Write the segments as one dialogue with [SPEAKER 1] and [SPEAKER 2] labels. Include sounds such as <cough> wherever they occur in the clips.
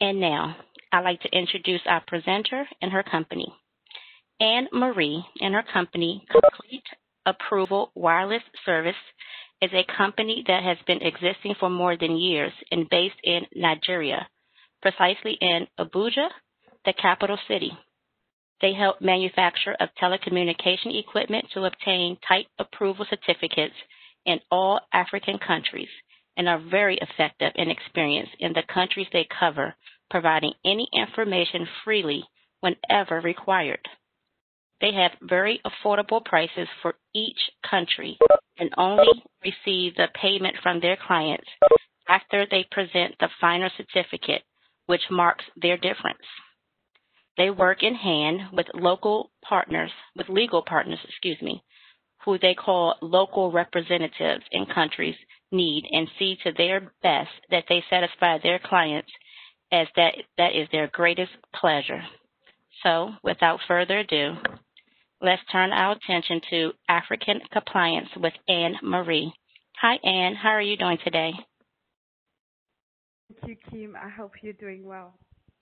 [SPEAKER 1] And now, I'd like to introduce our presenter and her company. Anne Marie and her company, Complete Approval Wireless Service, is a company that has been existing for more than years and based in Nigeria, precisely in Abuja, the capital city. They help manufacture of telecommunication equipment to obtain type approval certificates in all African countries and are very effective and experienced in the countries they cover, providing any information freely whenever required. They have very affordable prices for each country and only receive the payment from their clients after they present the final certificate, which marks their difference. They work in hand with local partners, with legal partners, excuse me, who they call local representatives in countries need and see to their best that they satisfy their clients as that that is their greatest pleasure. So, without further ado, let's turn our attention to African compliance with Anne Marie. Hi, Anne. How are you doing today?
[SPEAKER 2] Thank you, Kim. I hope you're doing well.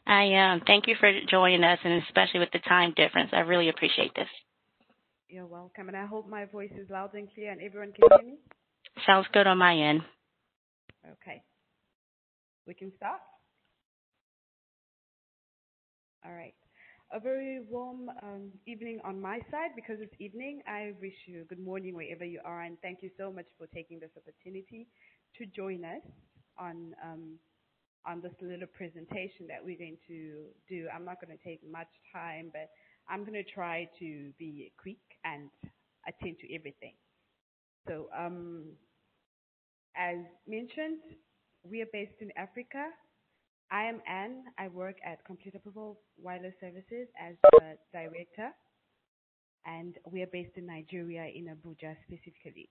[SPEAKER 1] I am. Um, thank you for joining us, and especially with the time difference. I really appreciate this.
[SPEAKER 2] You're welcome, and I hope my voice is loud and clear and everyone can hear me.
[SPEAKER 1] Sounds good on my end.
[SPEAKER 2] Okay. We can start? All right. A very warm um, evening on my side because it's evening. I wish you good morning wherever you are, and thank you so much for taking this opportunity to join us on um, on this little presentation that we're going to do. I'm not going to take much time, but I'm going to try to be quick and attend to everything. So, um, as mentioned, we are based in Africa. I am Anne. I work at Complete Wireless Services as the director, and we are based in Nigeria, in Abuja specifically.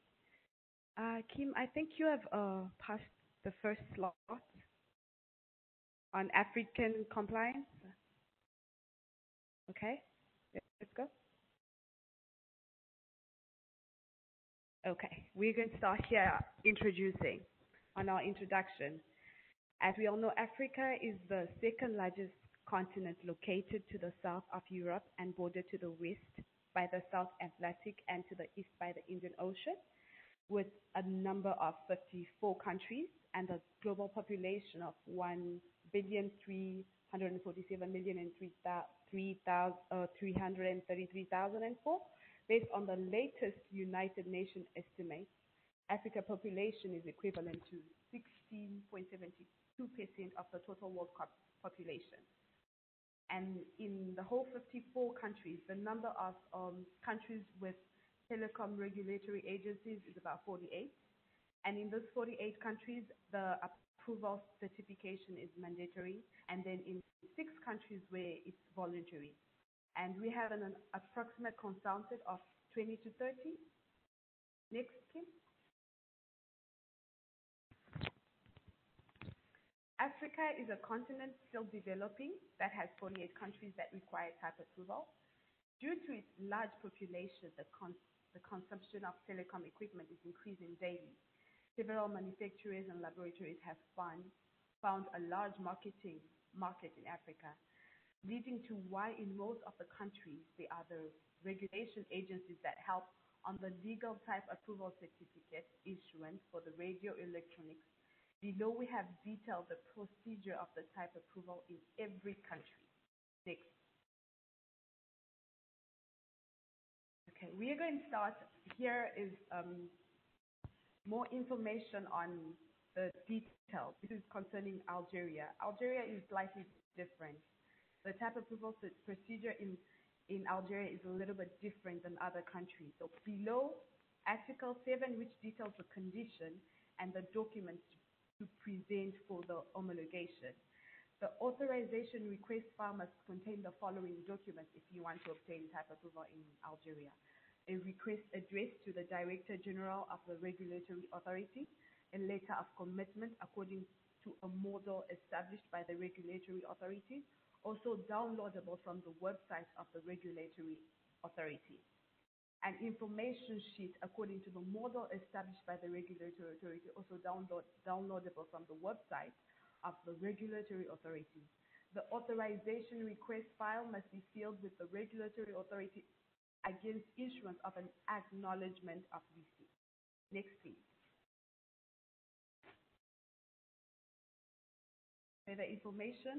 [SPEAKER 2] Uh, Kim, I think you have uh, passed the first slot on African compliance. Okay, let's go. Okay, we're going to start here introducing on our introduction. As we all know, Africa is the second largest continent located to the south of Europe and bordered to the west by the South Atlantic and to the east by the Indian Ocean, with a number of 54 countries and a global population of 1 billion 347 million and 3,333,004 uh, based on the latest United Nations estimates. Africa population is equivalent to 16.72% of the total world population. And in the whole 54 countries, the number of um, countries with telecom regulatory agencies is about 48. And in those 48 countries, the approval certification is mandatory, and then in six countries where it's voluntary. And we have an, approximate consultant of 20 to 30. Next, Kim. Africa is a continent still developing that has 48 countries that require type approval. Due to its large population, the, cons the consumption of telecom equipment is increasing daily. Several manufacturers and laboratories have found, found a large marketing market in Africa, leading to why in most of the countries there are the regulation agencies that help on the legal type approval certificate issuance for the radio electronics. Below we have detailed the procedure of the type approval in every country. Next. Okay, we are going to start. Here is um, more information on the detail. This is concerning Algeria. Algeria is slightly different. The type approval procedure in, in Algeria is a little bit different than other countries. So below Article 7, which details the condition and the documents to present for the homologation. The authorization request file must contain the following documents if you want to obtain type approval in Algeria a request addressed to the Director General of the Regulatory Authority, a letter of commitment according to a model established by the Regulatory Authority, also downloadable from the website of the Regulatory Authority. An information sheet according to the model established by the Regulatory Authority, also download, downloadable from the website of the regulatory authority. The authorization request file must be filled with the regulatory authority against issuance of an acknowledgement of receipt. Next, please. Further information.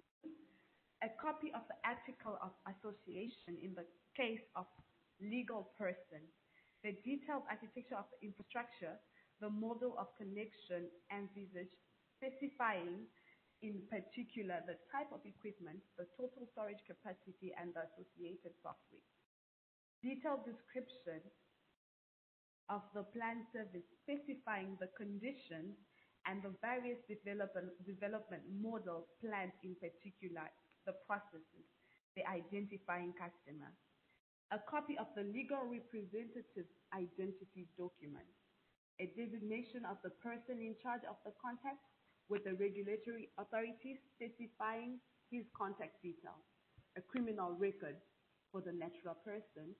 [SPEAKER 2] A copy of the article of association in the case of legal person, the detailed architecture of the infrastructure, the model of connection envisaged, specifying in particular the type of equipment, the total storage capacity, and the associated software. Detailed description of the planned service specifying the conditions and the various development, development models planned in particular, the processes, the identifying customer. A copy of the legal representative's identity document. A designation of the person in charge of the contact with the regulatory authority specifying his contact details. A criminal record for the natural person.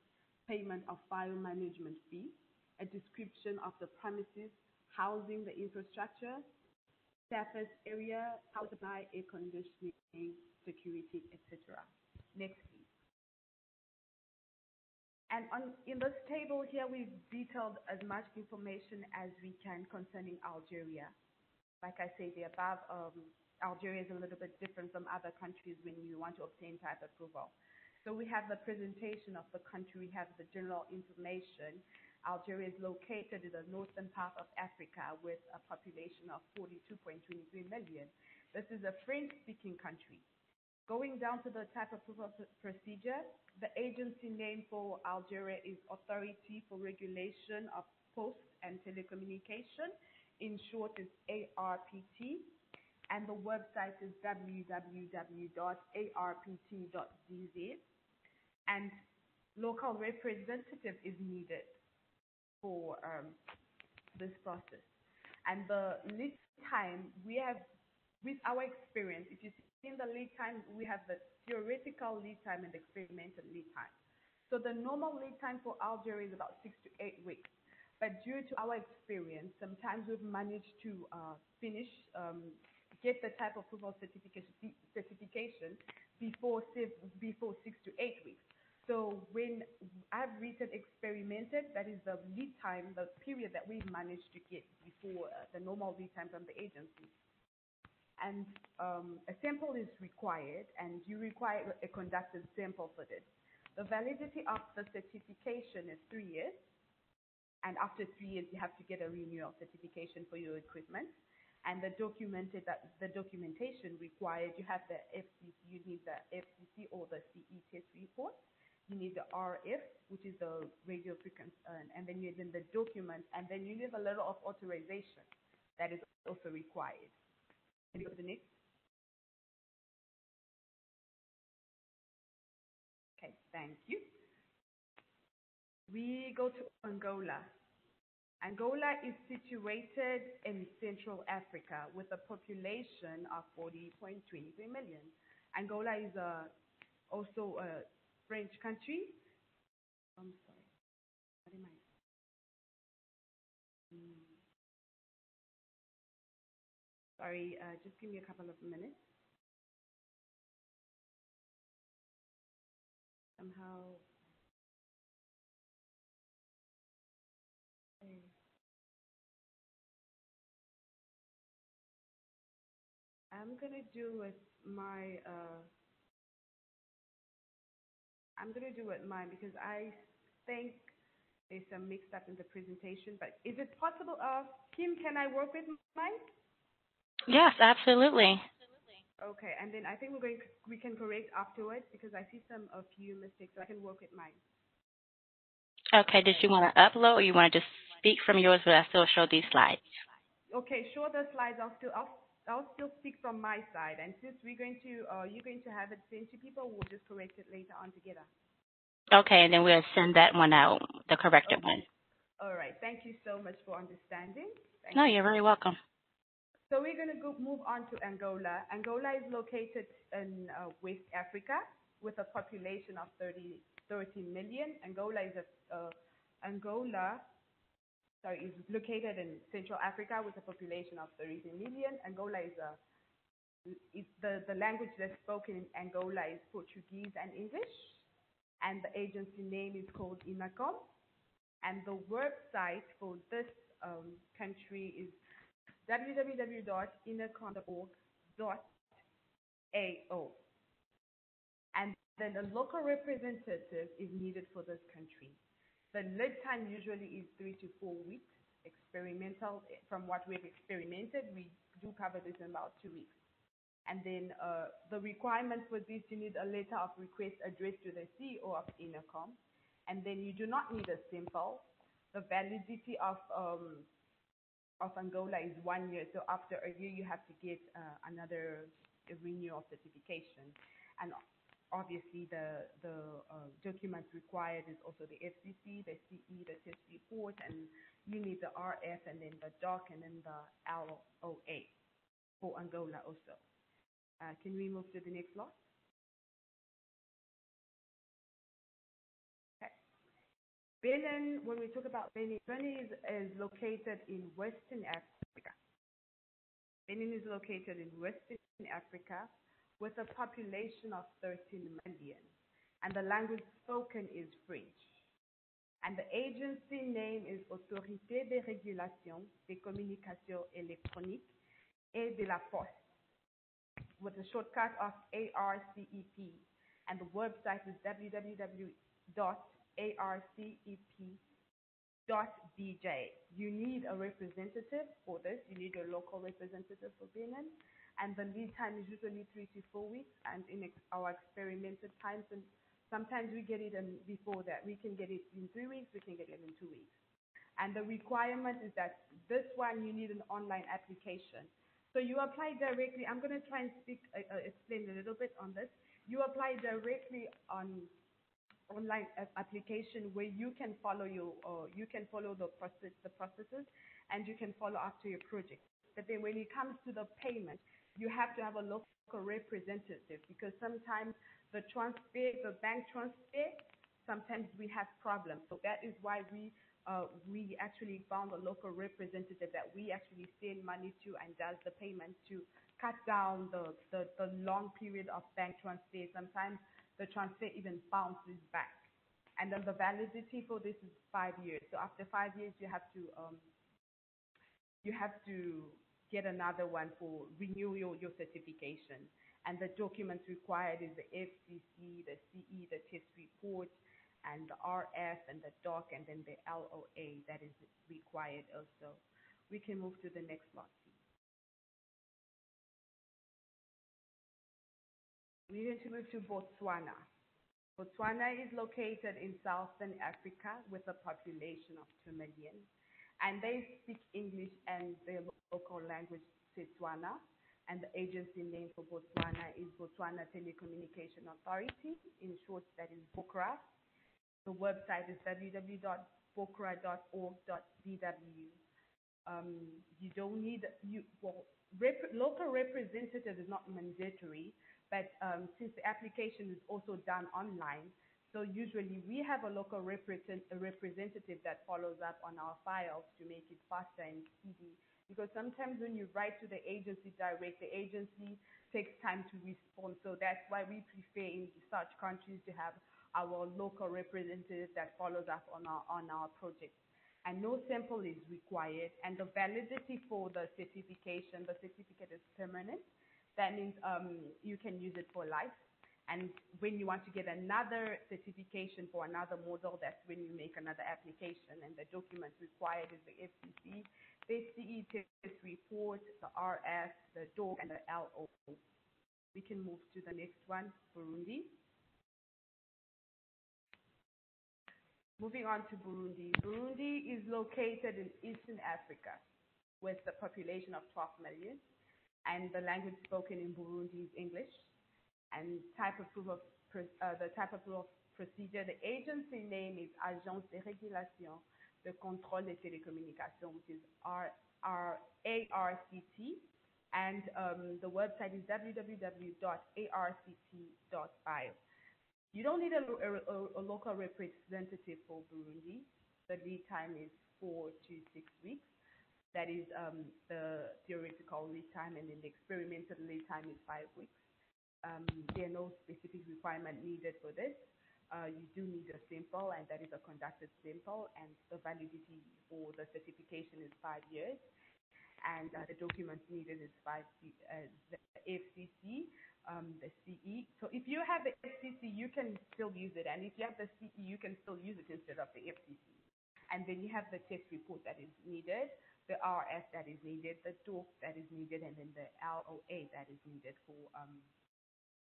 [SPEAKER 2] Payment of file management fee. A description of the premises housing the infrastructure, surface area, power supply, air conditioning, security, etc. Next, in this table here, we've detailed as much information as we can concerning Algeria. Like I say, the above, um, Algeria is a little bit different from other countries when you want to obtain type approval. So we have the presentation of the country, we have the general information, Algeria is located in the northern part of Africa with a population of 42.23 million. This is a French-speaking country. Going down to the type of procedure, the agency name for Algeria is Authority for Regulation of Posts and Telecommunication. In short, it's ARPT. And the website is www.arpt.dz. And local representative is needed for um, this process. And the lead time, we have, with our experience, if you see in the lead time, we have the theoretical lead time and experimental lead time. So the normal lead time for Algeria is about six to eight weeks. But due to our experience, sometimes we've managed to uh, finish, um, get the type of approval certification, certification before, before six to eight weeks. So when I've written experimented, that is the lead time, the period that we've managed to get before uh, the normal lead time from the agency. And um, a sample is required, and you require a conducted sample for this. The validity of the certification is three years, and after three years, you have to get a renewal certification for your equipment. And the documented the documentation required, you have the FCC, you need the FCC or the CE test report you need the RF, which is the radio frequency, and then you need the document, and then you need a letter of authorization that is also required. Go to the next? Okay, thank you. We go to Angola. Angola is situated in Central Africa with a population of 40.23 million. Angola is uh, also a French country. I'm sorry. What am I? Hmm. Sorry, uh, just give me a couple of minutes. Somehow. Okay. I'm gonna do with my uh, I'm going to do it mine because I think there's some mixed up in the presentation. But is it possible, uh, Kim, can I work with mine?
[SPEAKER 1] Yes, absolutely.
[SPEAKER 2] Okay, and then I think we're going we can correct afterwards because I see some a few mistakes, so I can work with mine.
[SPEAKER 1] Okay, did you want to upload or you want to just speak from yours, but I still show these slides?
[SPEAKER 2] Okay, show the slides. I'll still I'll I'll still speak from my side, and since we're going to, uh, you're going to have it sent to people, we'll just correct it later on together.
[SPEAKER 1] Okay, and then we'll send that one out, the corrected okay. one.
[SPEAKER 2] All right. Thank you so much for understanding. Thank
[SPEAKER 1] no, you're very welcome.
[SPEAKER 2] So we're going to go, move on to Angola. Angola is located in uh, West Africa with a population of 30, 30 million. Angola is a uh, Angola sorry, is located in Central Africa with a population of 30 million. Angola is a it, the, the language that's spoken in Angola is Portuguese and English, and the agency name is called INACOM, and the website for this um, country is www.inacom.org.ao. And then a local representative is needed for this country. The lead time usually is three to four weeks. Experimental, from what we've experimented, we do cover this in about two weeks. And then uh, the requirement for this, you need a letter of request addressed to the CEO of INACOM. And then you do not need a sample. The validity of um, of Angola is one year. So after a year, you have to get uh, another renewal certification. And obviously, the the uh, documents required is also the FCC, the CE, the test report, and you need the RF, and then the DOC, and then the LOA for Angola also. Uh, can we move to the next slide? Benin, when we talk about Benin, Benin is, is located in Western Africa. Benin is located in Western Africa with a population of 13 million, and the language spoken is French. And the agency name is Autorité de Régulation des Communications Électroniques et de la Poste with a shortcut of ARCEP. And the website is www.arcep.dj. You need a representative for this. You need a local representative for Benin. And the lead time is usually three to four weeks. And in ex our experimented times, and sometimes we get it in before that. We can get it in three weeks. We can get it in two weeks. And the requirement is that this one, you need an online application. So you apply directly. I'm going to try and speak, uh, uh, explain a little bit on this. You apply directly on online application where you can follow your, uh, you can follow the process, the processes, and you can follow up to your project. But then when it comes to the payment, you have to have a local representative because sometimes the transfer, the bank transfer, sometimes we have problems. So that is why we uh, we actually found a local representative that we actually send money to and does the payment to cut down the, the, the long period of bank transfer. Sometimes the transfer even bounces back. And then the validity for this is five years. So after five years, you have to um, you have to get another one for renew your, your certification. And the documents required is the FCC, the CE, the test report, and the RF and the DOC and then the LOA that is required also. We can move to the next slide, We're going to move to Botswana. Botswana is located in southern Africa with a population of 2 million. And they speak English and their local language, Setswana. And the agency name for Botswana is Botswana Telecommunication Authority. In short, that is BOCRA. The website is www.bocra.org.bw. Um, you don't need you well rep, local representative is not mandatory, but um, since the application is also done online, so usually we have a local represent, a representative that follows up on our files to make it faster and speedy. Because sometimes when you write to the agency direct, the agency takes time to respond. So that's why we prefer in such countries to have our local representative that follows up on our, on our project. And no sample is required. And the validity for the certification, the certificate is permanent. That means um, you can use it for life. And when you want to get another certification for another model, that's when you make another application. And the documents required is the FCC, the CE test report, the RS, the DOC, and the LO. We can move to the next one, Burundi. Moving on to Burundi. Burundi is located in Eastern Africa with a population of 12 million, and the language spoken in Burundi is English. And type of uh, the type of procedure, the agency name is Agence de Régulation de Contrôle des Télécommunications, which is R, R, ARCT, and um, the website is www.arct.bio. You don't need a, a, a, local representative for Burundi. The lead time is four to six weeks. That is um, the theoretical lead time, and then the experimental lead time is five weeks. Um, there are no specific requirement needed for this. Uh, you do need a sample, and that is a conducted sample, and the validity for the certification is five years. And uh, the documents needed is five, uh, the FCC, um, the CE. So if you have the FCC, you can still use it, and if you have the CE, you can still use it instead of the FCC. And then you have the test report that is needed the RS that is needed, the DOC that is needed, and then the LOA that is needed for um,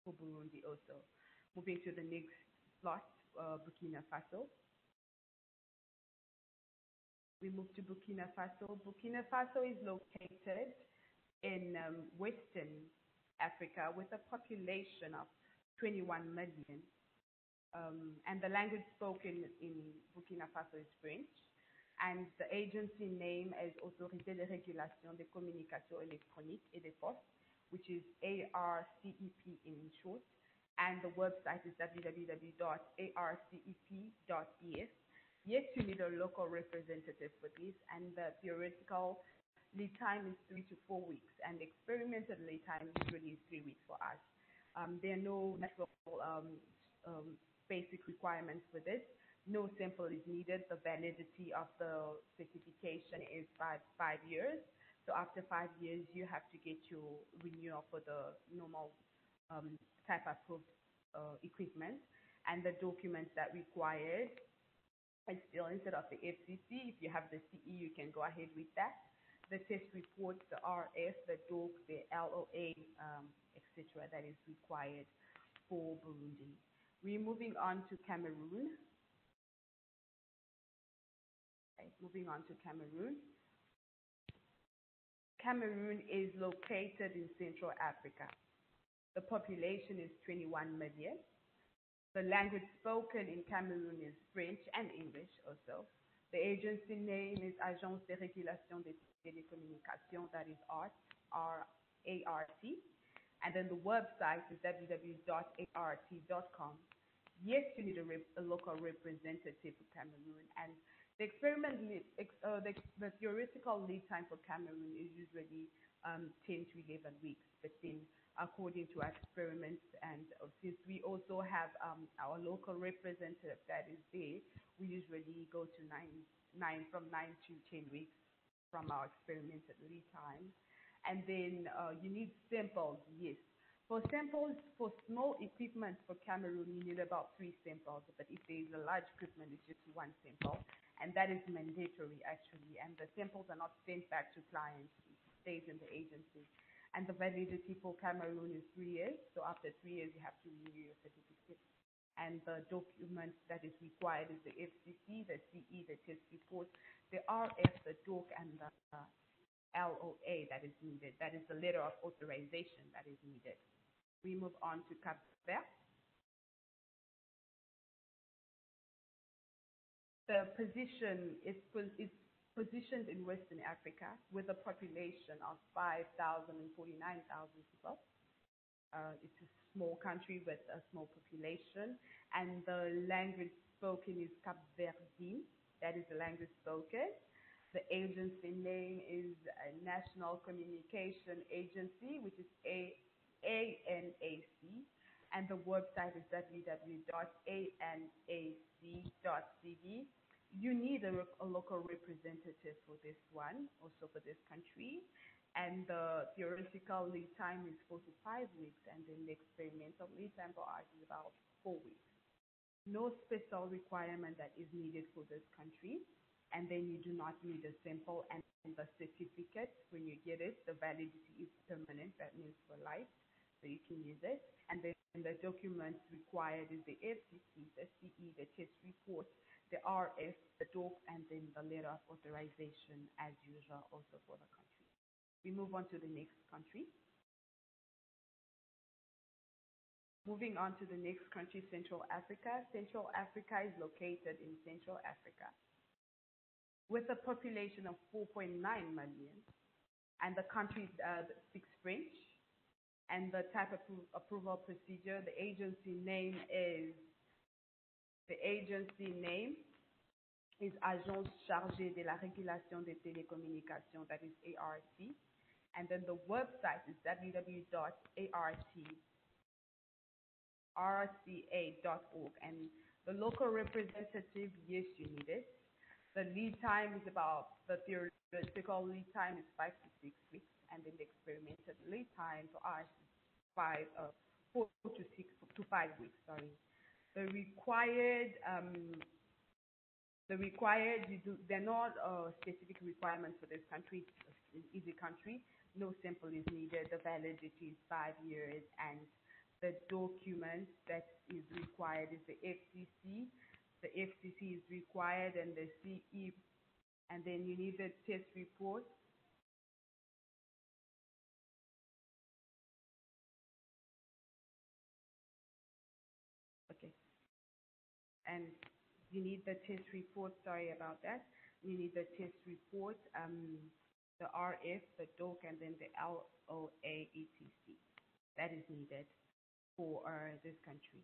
[SPEAKER 2] for Burundi also. Moving to the next slot, uh, Burkina Faso. We move to Burkina Faso. Burkina Faso is located in um, Western Africa with a population of 21 million. Um, and the language spoken in Burkina Faso is French and the agency name is Autorité de Régulation des Communications Électroniques et des Postes, which is ARCEP in short, and the website is www.arcep.es. Yes, you need a local representative for this, and the theoretical lead time is three to four weeks, and the experimental lead time usually is three weeks for us. Um, there are no natural um, um, basic requirements for this no sample is needed. The validity of the certification is five, five years. So after five years, you have to get your renewal for the normal um, type approved uh, equipment. And the documents that required is still instead of the FCC. If you have the CE, you can go ahead with that. The test reports, the RF, the DOC, the LOA, um, etc. that is required for Burundi. We're moving on to Cameroon. Moving on to Cameroon. Cameroon is located in Central Africa. The population is 21 million. The language spoken in Cameroon is French and English also. The agency name is Agence de Régulation des Télécommunications, that is ART, R-A-R-T. And then the website is www.art.com. Yes, you need a, a local representative for Cameroon, and the experiment, uh, the, the, theoretical lead time for Cameroon is usually um, 10 to 11 weeks, but then according to our experiments, and uh, since we also have um, our local representative that is there, we usually go to nine, nine from nine to 10 weeks from our experimental lead time. And then uh, you need samples, yes. For samples, for small equipment for Cameroon, you need about three samples, but if there is a large equipment, it's just one sample and that is mandatory actually. And the samples are not sent back to clients; it stays in the agency. And the validity for Cameroon is three years. So after three years, you have to renew your certificate. And the document that is required is the FCC, the CE, the test report, the RF, the DOC, and the uh, LOA that is needed. That is the letter of authorization that is needed. We move on to Cap Vert. The position is, positioned in Western Africa with a population of 5,049,000 people. Uh, it's a small country with a small population, and the language spoken is Capverdine. That is the language spoken. The agency name is National Communication Agency, which is A ANAC, and the website is www.anac.cv. You need a, a, local representative for this one, also for this country. And the theoretical lead time is four to five weeks, and then the experimental lead time for us is about four weeks. No special requirement that is needed for this country. And then you do not need a sample and the certificate. When you get it, the validity is permanent. That means for life so you can use it. And then the documents required is the FCC, the CE, the test report, the RF, the DOC, and then the letter of authorization as usual also for the country. We move on to the next country. Moving on to the next country, Central Africa. Central Africa is located in Central Africa with a population of 4.9 million, and the country uh, speaks French, and the type of approval procedure. The agency name is the agency name is Agence Chargée de la Régulation des Télécommunications, that is ART. And then the website is www.artrca.org. And the local representative, yes, you need it. The lead time is about, the theoretical lead time is five to six weeks, and then the experimental lead time for us five, uh, four to six to five weeks, sorry. The required um, the required, do, there are not uh, specific requirements for this country. It's easy country. No sample is needed. The validity is five years, and the document that is required is the FCC. The FCC is required, and the CE, and then you need the test report. And you need the test report, sorry about that. You need the test report, um, the RF, the DOC, and then the LOA ETC. That is needed for uh, this country.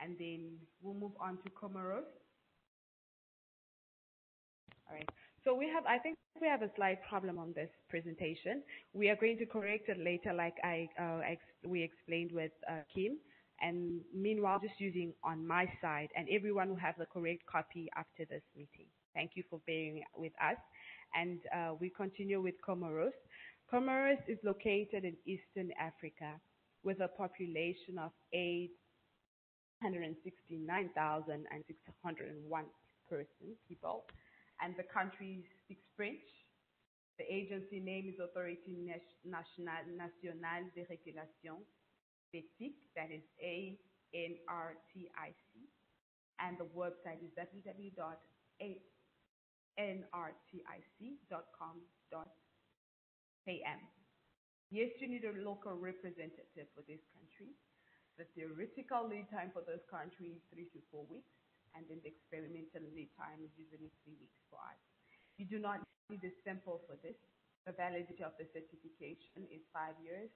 [SPEAKER 2] And then we'll move on to Comoros. All right. So we have, I think we have a slight problem on this presentation. We are going to correct it later, like I uh, ex we explained with uh, Kim and meanwhile just using on my side and everyone will have the correct copy after this meeting. Thank you for bearing with us. And uh, we continue with Comoros. Comoros is located in Eastern Africa with a population of 869,601 persons, people, and the country speaks French. The agency name is Autorité Nationale de Régulation BITIC, that is A-N-R-T-I-C, and the website is www.nrtic.com.km. Yes, you need a local representative for this country. The theoretical lead time for this country is three to four weeks, and then the experimental lead time is usually three weeks for us. You do not need a sample for this. The validity of the certification is five years,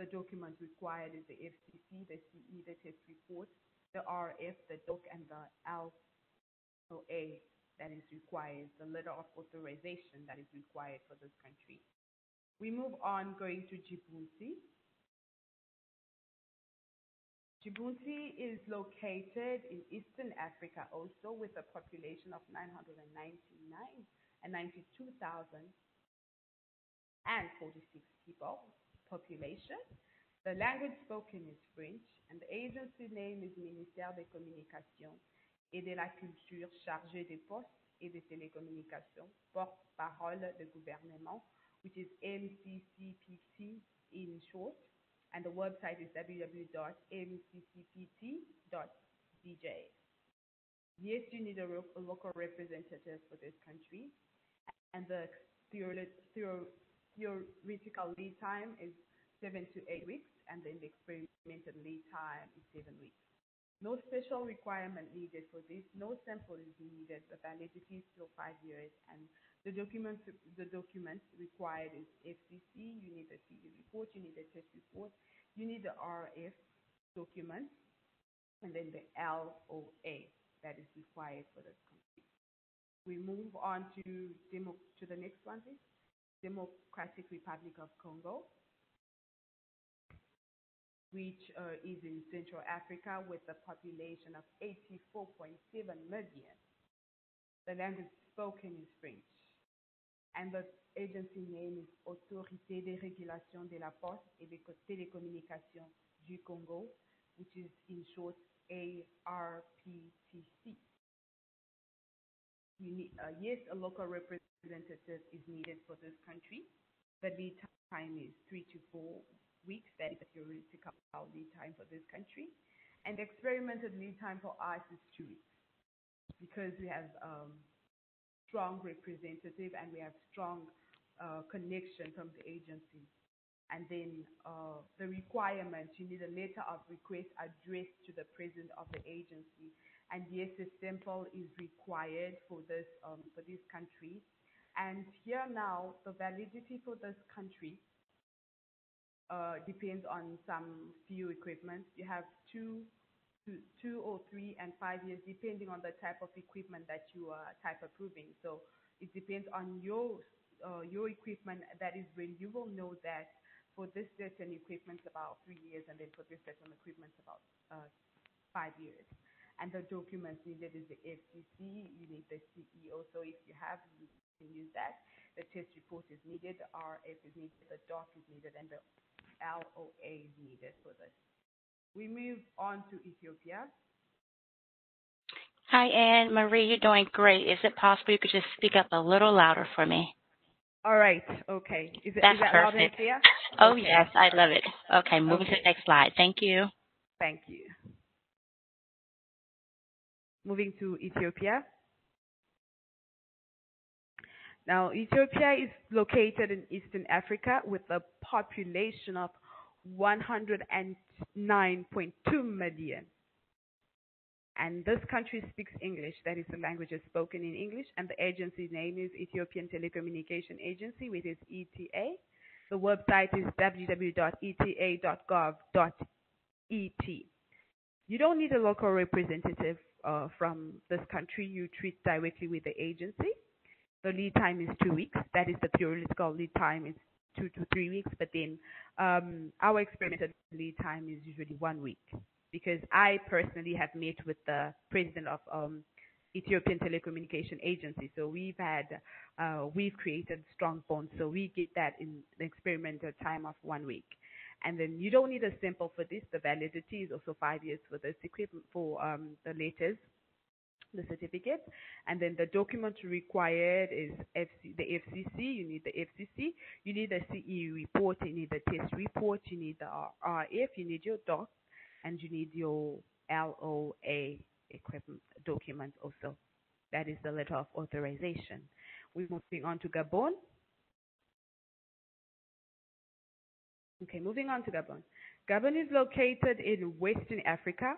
[SPEAKER 2] the documents required is the FCC, the CE, the test report, the RF, the DOC, and the LOA that is required, the letter of authorization that is required for this country. We move on going to Djibouti. Djibouti is located in Eastern Africa also with a population of 999 and 92,000 and 46 people population. The language spoken is French, and the agency name is Ministère des Communications et de la Culture chargé des postes et des télécommunications, porte-parole du gouvernement, which is MCCPT in short, and the website is www.mccpt.dj. Yes, you need a, a local representative for this country, and the theoretical theoretical lead time is seven to eight weeks, and then the experimental lead time is seven weeks. No special requirement needed for this. No sample is needed. The validity is still five years, and the document the documents required is FCC. You need a CE report. You need a test report. You need the RF document, and then the LOA that is required for this. We move on to demo to the next one, please. Democratic Republic of Congo, which uh, is in Central Africa with a population of 84.7 million. The language spoken is French. And the agency name is Autorité de régulation de la poste et des télécommunications du Congo, which is in short ARPTC. Need, uh, yes, a local representative is needed for this country. The lead time is three to four weeks. That is the theoretical lead time for this country. And the experimental lead time for us is two weeks because we have um, strong representative and we have strong uh, connection from the agency. And then uh, the requirements, you need a letter of request addressed to the president of the agency. And yes, a sample is required for this um, for these countries. And here now, the validity for this country uh, depends on some few equipment. You have two two, two or three and five years, depending on the type of equipment that you are type approving. So it depends on your uh, your equipment. That is when you will know that for this certain equipment about three years, and then for this certain equipment about uh, five years. And the documents needed is the FCC. You need the CEO. So if you have, you can use that. The test report is needed. The RF is needed. The doc is needed, and the LOA is needed for this. We move on to Ethiopia.
[SPEAKER 1] Hi, Anne Marie. You're doing great. Is it possible you could just speak up a little louder for me?
[SPEAKER 2] All right. Okay. Is, it,
[SPEAKER 1] That's
[SPEAKER 2] is that loud and
[SPEAKER 1] perfect.
[SPEAKER 2] clear?
[SPEAKER 1] Oh,
[SPEAKER 2] Okay.
[SPEAKER 1] yes. I love it. Okay, moving to the next slide. Thank you.
[SPEAKER 2] Thank you. Moving to Ethiopia. Now, Ethiopia is located in Eastern Africa with a population of 109.2 million. And this country speaks English, that is, the language is spoken in English, and the agency name is Ethiopian Telecommunication Agency, which is ETA. The website is www.eta.gov.et. You don't need a local representative uh, from this country. You treat directly with the agency. The lead time is two weeks. That is the theoretical lead time is two to three weeks. But then um, our experimental lead time is usually one week because I personally have met with the president of um, Ethiopian Telecommunication Agency. So we've had, uh, we've created strong bonds. So we get that in the experimental time of one week. And then you don't need a sample for this. The validity is also five years for this equipment for um, the letters, the certificate. And then the document required is FC, the FCC. You need the FCC. You need the CE report. You need the test report. You need the RF. You need your doc, and you need your LOA equipment document also. That is the letter of authorization. We're moving on to Gabon. Okay, moving on to Gabon. Gabon is located in Western Africa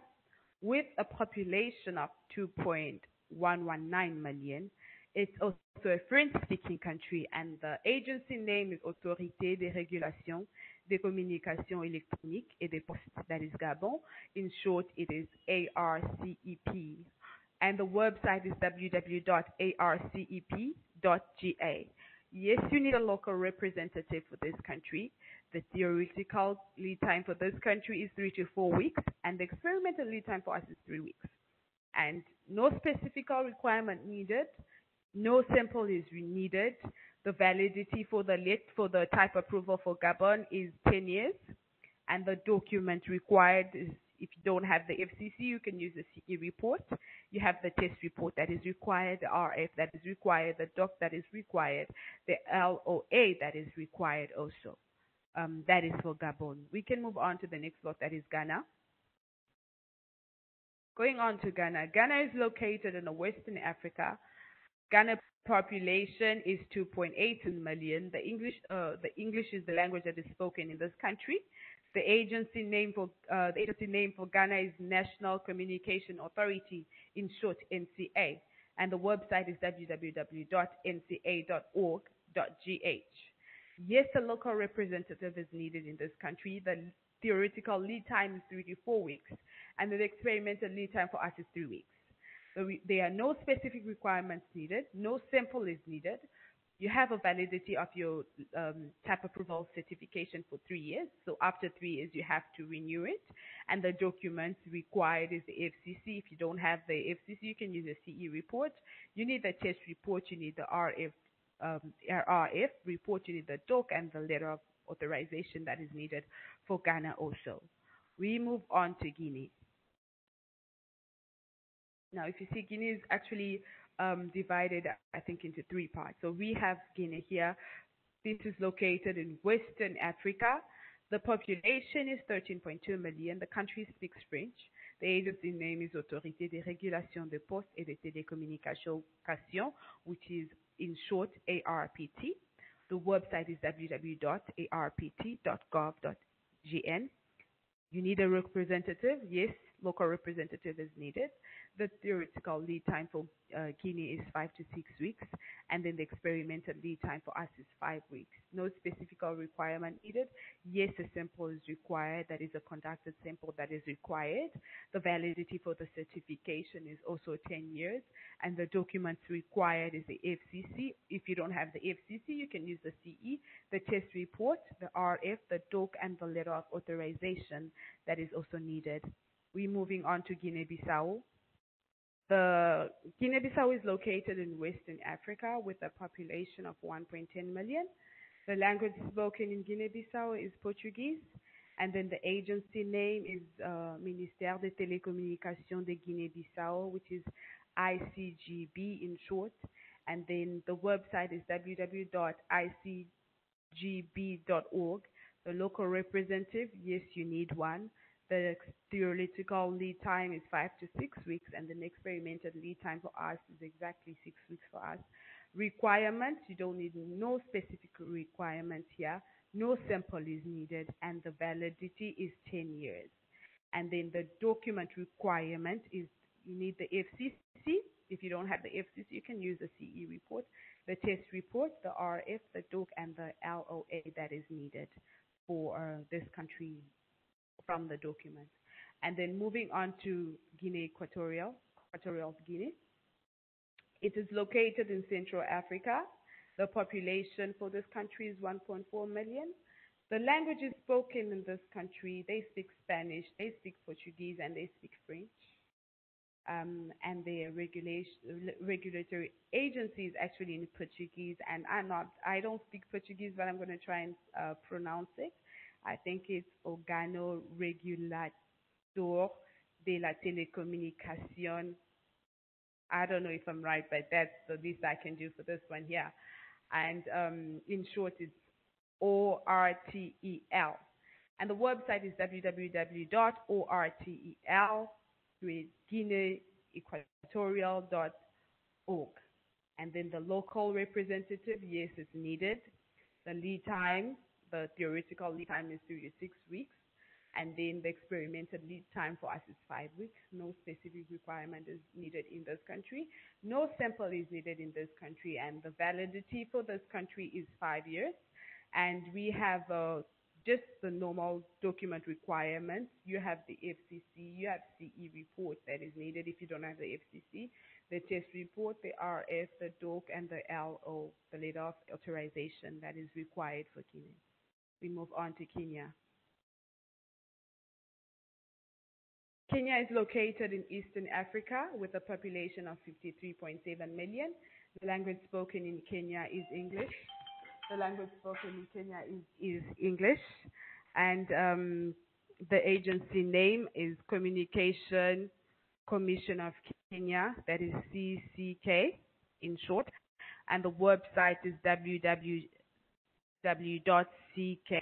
[SPEAKER 2] with a population of 2.119 million. It's also a French-speaking country, and the agency name is Autorité de Régulation des Communications Électroniques et des Postes, that is Gabon. In short, it is ARCEP. And the website is www.arcep.ga. Yes, you need a local representative for this country. The theoretical lead time for this country is three to four weeks, and the experimental lead time for us is three weeks. And no specific requirement needed, no sample is needed. The validity for the lit for the type approval for Gabon is 10 years, and the document required is if you don't have the FCC, you can use the CE report. You have the test report that is required, the RF that is required, the doc that is required, the LOA that is required also. Um, that is for Gabon. We can move on to the next lot, that is Ghana. Going on to Ghana. Ghana is located in Western Africa. Ghana population is 2.8 million. The English, uh, the English is the language that is spoken in this country. The agency name for uh, the agency name for Ghana is National Communication Authority, in short NCA, and the website is www.nca.org.gh. Yes, a local representative is needed in this country. The theoretical lead time is three to four weeks, and the experimental lead time for us is three weeks. So we, there are no specific requirements needed, no sample is needed. You have a validity of your um, type approval certification for three years. So after three years, you have to renew it. And the documents required is the FCC. If you don't have the FCC, you can use a CE report. You need the test report. You need the RF um, RF report. You need the doc and the letter of authorization that is needed for Ghana also. We move on to Guinea. Now, if you see, Guinea is actually um, divided, I think, into three parts. So we have Guinea here. This is located in Western Africa. The population is 13.2 million. The country speaks French. The agency name is Autorité de Régulation des Postes et des Télécommunications, which is in short ARPT. The website is www.arpt.gov.gn. You need a representative. Yes, local representative is needed. The theoretical lead time for uh, Guinea is five to six weeks, and then the experimental lead time for us is five weeks. No specific requirement needed. Yes, a sample is required. That is a conducted sample that is required. The validity for the certification is also 10 years, and the documents required is the FCC. If you don't have the FCC, you can use the CE, the test report, the RF, the DOC, and the letter of authorization that is also needed. We're moving on to Guinea-Bissau. The Guinea-Bissau is located in Western Africa with a population of 1.10 million. The language spoken in Guinea-Bissau is Portuguese, and then the agency name is uh, Ministère de Télécommunications de Guinea-Bissau, which is ICGB in short. And then the website is www.icgb.org. The local representative, yes, you need one. The theoretical lead time is five to six weeks, and the experimental lead time for us is exactly six weeks for us. Requirements, you don't need no specific requirements here. No sample is needed, and the validity is 10 years. And then the document requirement is you need the FCC. If you don't have the FCC, you can use the CE report, the test report, the RF, the DOC, and the LOA that is needed for uh, this country from the document. And then moving on to Guinea Equatorial, Equatorial Guinea. It is located in Central Africa. The population for this country is 1.4 million. The languages spoken in this country, they speak Spanish, they speak Portuguese, and they speak French. Um, and the regulation, regulatory agency is actually in Portuguese, and I'm not, I don't speak Portuguese, but I'm going to try and uh, pronounce it. I think it's Organo Regulator de la Telecomunicación. I don't know if I'm right, but that's the least I can do for this one here. And um, in short, it's O-R-T-E-L. And the website is www.ortel guineaequatorial.org. And then the local representative, yes, is needed. The lead time, the theoretical lead time is to six weeks. And then the experimental lead time for us is five weeks. No specific requirement is needed in this country. No sample is needed in this country. And the validity for this country is five years. And we have uh, just the normal document requirements. You have the FCC, you have CE report that is needed if you don't have the FCC, the test report, the RF, the DOC, and the LO, the letter of authorization that is required for Kenya. We move on to Kenya. Kenya is located in Eastern Africa with a population of 53.7 million. The language spoken in Kenya is English. The language spoken in Kenya is, is English. And um, the agency name is Communication Commission of Kenya, that is CCK in short. And the website is www.cck.org.k.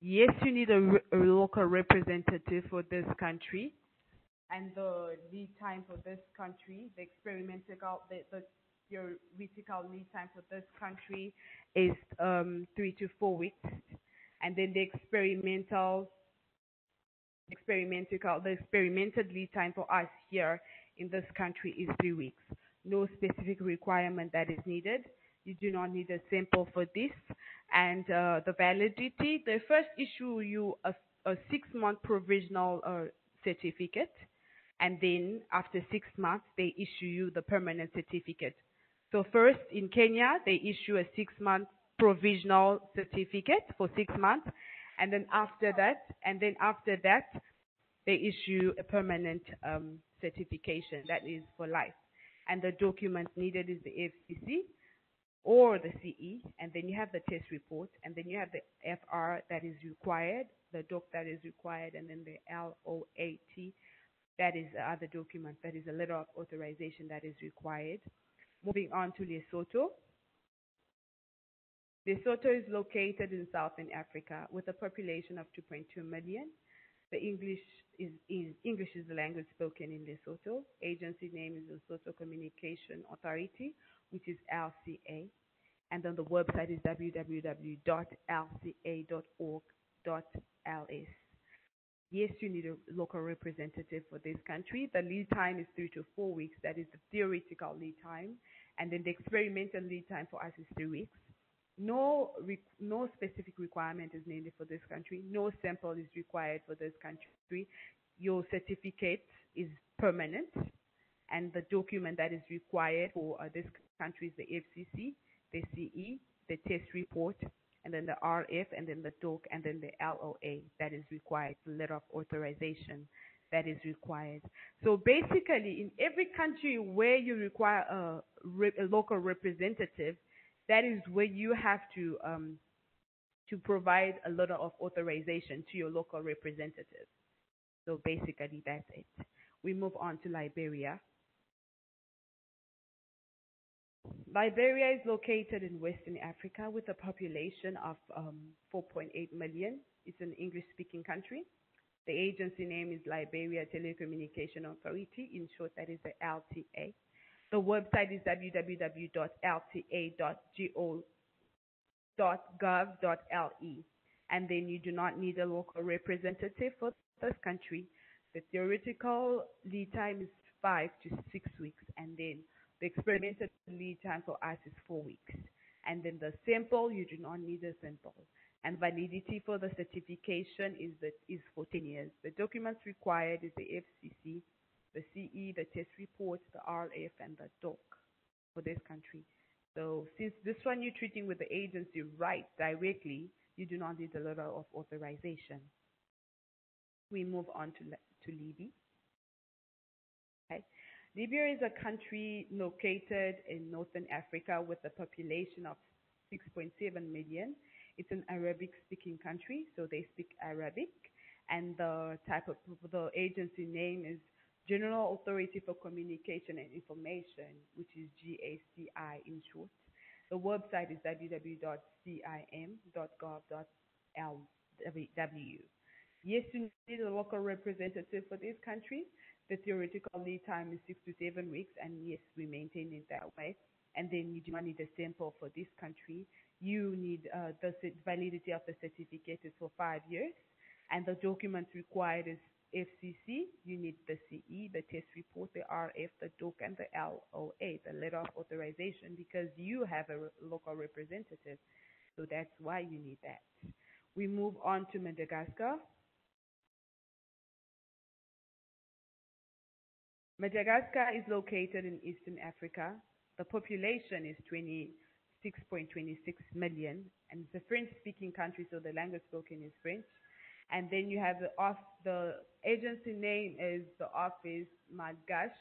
[SPEAKER 2] Yes, you need a, a local representative for this country. And the lead time for this country, the experimental, the, the theoretical lead time for this country is um, three to four weeks. And then the experimental, experimental, the experimental lead time for us here in this country is three weeks. No specific requirement that is needed. You do not need a sample for this. And uh, the validity, they first issue you a, a six-month provisional uh, certificate. And then after six months, they issue you the permanent certificate. So first in Kenya, they issue a six-month provisional certificate for six months. And then after that, and then after that, they issue a permanent um, certification that is for life. And the document needed is the FCC or the CE, and then you have the test report, and then you have the FR that is required, the doc that is required, and then the LOAT that is the other document, that is a letter of authorization that is required. Moving on to Lesotho. Lesotho is located in southern Africa with a population of 2.2 million. The English is, is, English is the language spoken in Lesotho. Agency name is Lesotho Communication Authority, which is LCA. And then the website is www.lca.org.ls. Yes, you need a local representative for this country. The lead time is three to four weeks. That is the theoretical lead time. And then the experimental lead time for us is three weeks. No, no specific requirement is needed for this country. No sample is required for this country. Your certificate is permanent, and the document that is required for uh, this country is the FCC, the CE, the test report, and then the RF, and then the DOC, and then the LOA that is required, the letter of authorization that is required. So basically, in every country where you require a, re- a local representative, that is where you have to um, to provide a letter of authorization to your local representative. So basically, that's it. We move on to Liberia. Liberia is located in Western Africa with a population of um, 4.8 million. It's an English-speaking country. The agency name is Liberia Telecommunication Authority. In short, that is the LTA. The website is www.lta.go.gov.le. And then you do not need a local representative for this country. The theoretical lead time is five to six weeks, and then the experimental lead time for us is four weeks. And then the sample, you do not need a sample. And validity for the certification is that is for 10 years. The documents required is the FCC, the CE, the test report, the RF, and the DOC for this country. So since this one you're treating with the agency right directly, you do not need a letter of authorization. We move on to, to Libya. Okay. Libya is a country located in northern Africa with a population of 6.7 million. It's an Arabic speaking country, so they speak Arabic. And the type of the agency name is General Authority for Communication and Information, which is GACI in short. The website is www.cim.gov.lw. Yes, you need a local representative for this country. The theoretical lead time is six to seven weeks, and yes, we maintain it that way. And then you do need a sample for this country. You need uh, the validity of the certificate is for five years, and the documents required is FCC. You need the CE, the test report, the RF, the DOC, and the LOA, the letter of authorization, because you have a local representative. So that's why you need that. We move on to Madagascar. Madagascar is located in Eastern Africa. The population is 26.26 million, and it's a French-speaking country, so the language spoken is French. And then you have the off the agency name is the Office Malgache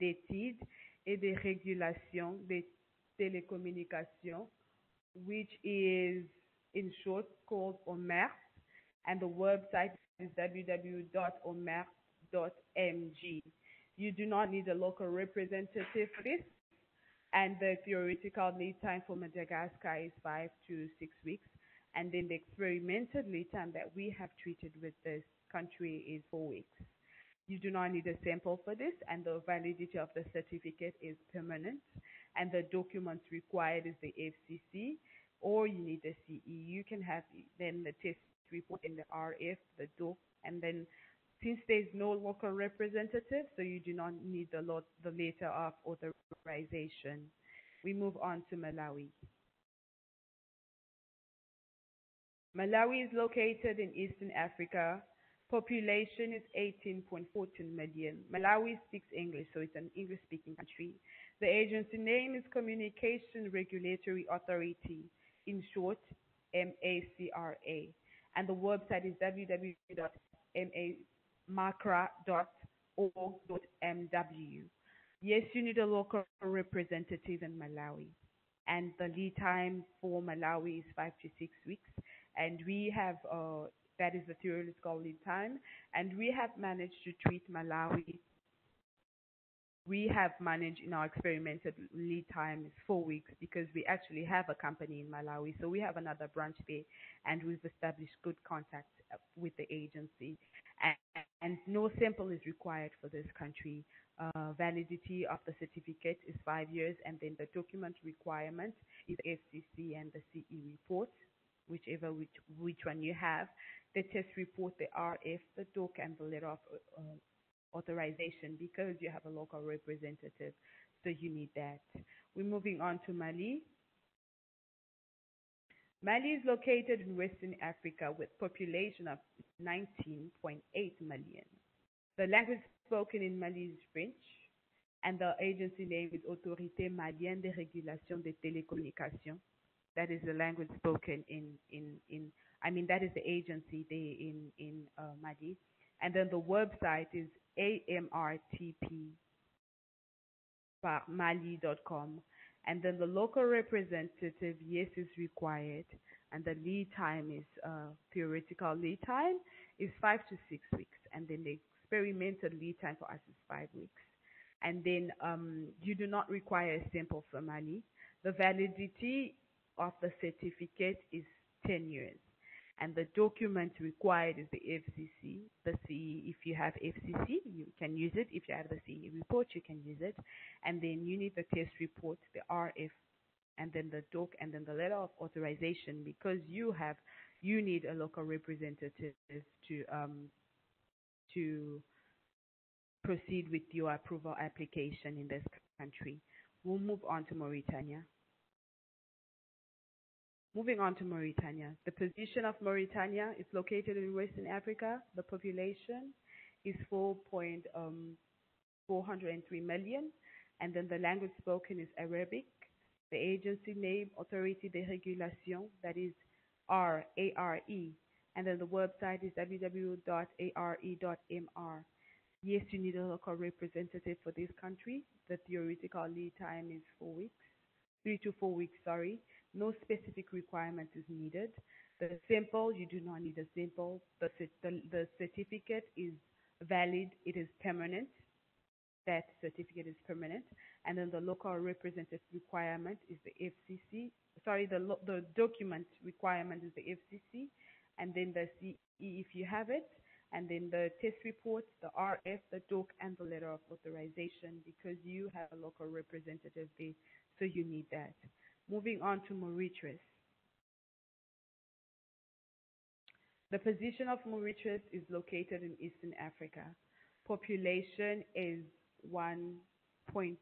[SPEAKER 2] d'études et de régulation des télécommunications, which is in short called OMERT, and the website is www.omert.mg. You do not need a local representative for this, and the theoretical lead time for Madagascar is five to six weeks, and then the experimental time that we have treated with this country is four weeks. You do not need a sample for this, and the validity of the certificate is permanent, and the documents required is the FCC, or you need the CE. You can have then the test report in the RF, the DOC, and then since there's no local representative, so you do not need the, lot, the letter of authorization. We move on to Malawi. Malawi is located in Eastern Africa. Population is 18.14 million. Malawi speaks English, so it's an English-speaking country. The agency name is Communication Regulatory Authority, in short, MACRA. And the website is www.macra.org.mw. Yes, you need a local representative in Malawi. And the lead time for Malawi is five to six weeks. And we have, uh, that is the theoretical lead time. And we have managed to treat Malawi we have managed in our experimental lead time is four weeks because we actually have a company in Malawi. So we have another branch there and we've established good contact uh, with the agency. And, and no sample is required for this country. Uh, validity of the certificate is five years and then the document requirement is FCC and the CE report. Whichever which, which one you have, the test report, the RF, the DOC, and the letter of uh, authorization because you have a local representative. So you need that. We're moving on to Mali. Mali is located in Western Africa with population of 19.8 million. The language spoken in Mali is French, and the agency name is Autorité Malienne de Régulation des Télécommunications. That is the language spoken in, in, in I mean, that is the agency they in, in uh, Mali. And then the website is amrtp.mali.com. And then the local representative, yes, is required. And the lead time is, uh, theoretical lead time is five to six weeks. And then the experimental lead time for us is five weeks. And then um, you do not require a sample for Mali. The validity of the certificate is 10 years. And the document required is the FCC, the CE. If you have FCC, you can use it. If you have the CE report, you can use it. And then you need the test report, the RF, and then the doc, and then the letter of authorization because you have, you need a local representative to um, to proceed with your approval application in this country. We'll move on to Mauritania. Moving on to Mauritania. The position of Mauritania is located in Western Africa. The population is 4.403 um, and then the language spoken is Arabic. The agency name, Autorité de Régulation, that is R-A-R-E, and then the website is www.are.mr. Yes, you need a local representative for this country. The theoretical lead time is four weeks, three to four weeks, sorry. No specific requirement is needed. The sample, you do not need a sample. The, the, the certificate is valid, it is permanent. That certificate is permanent. And then the local representative requirement is the FCC. Sorry, the, the document requirement is the FCC. And then the CE if you have it. And then the test report, the RF, the DOC, and the letter of authorization because you have a local representative there. So you need that. Moving on to Mauritius. The position of Mauritius is located in Eastern Africa. Population is 1.265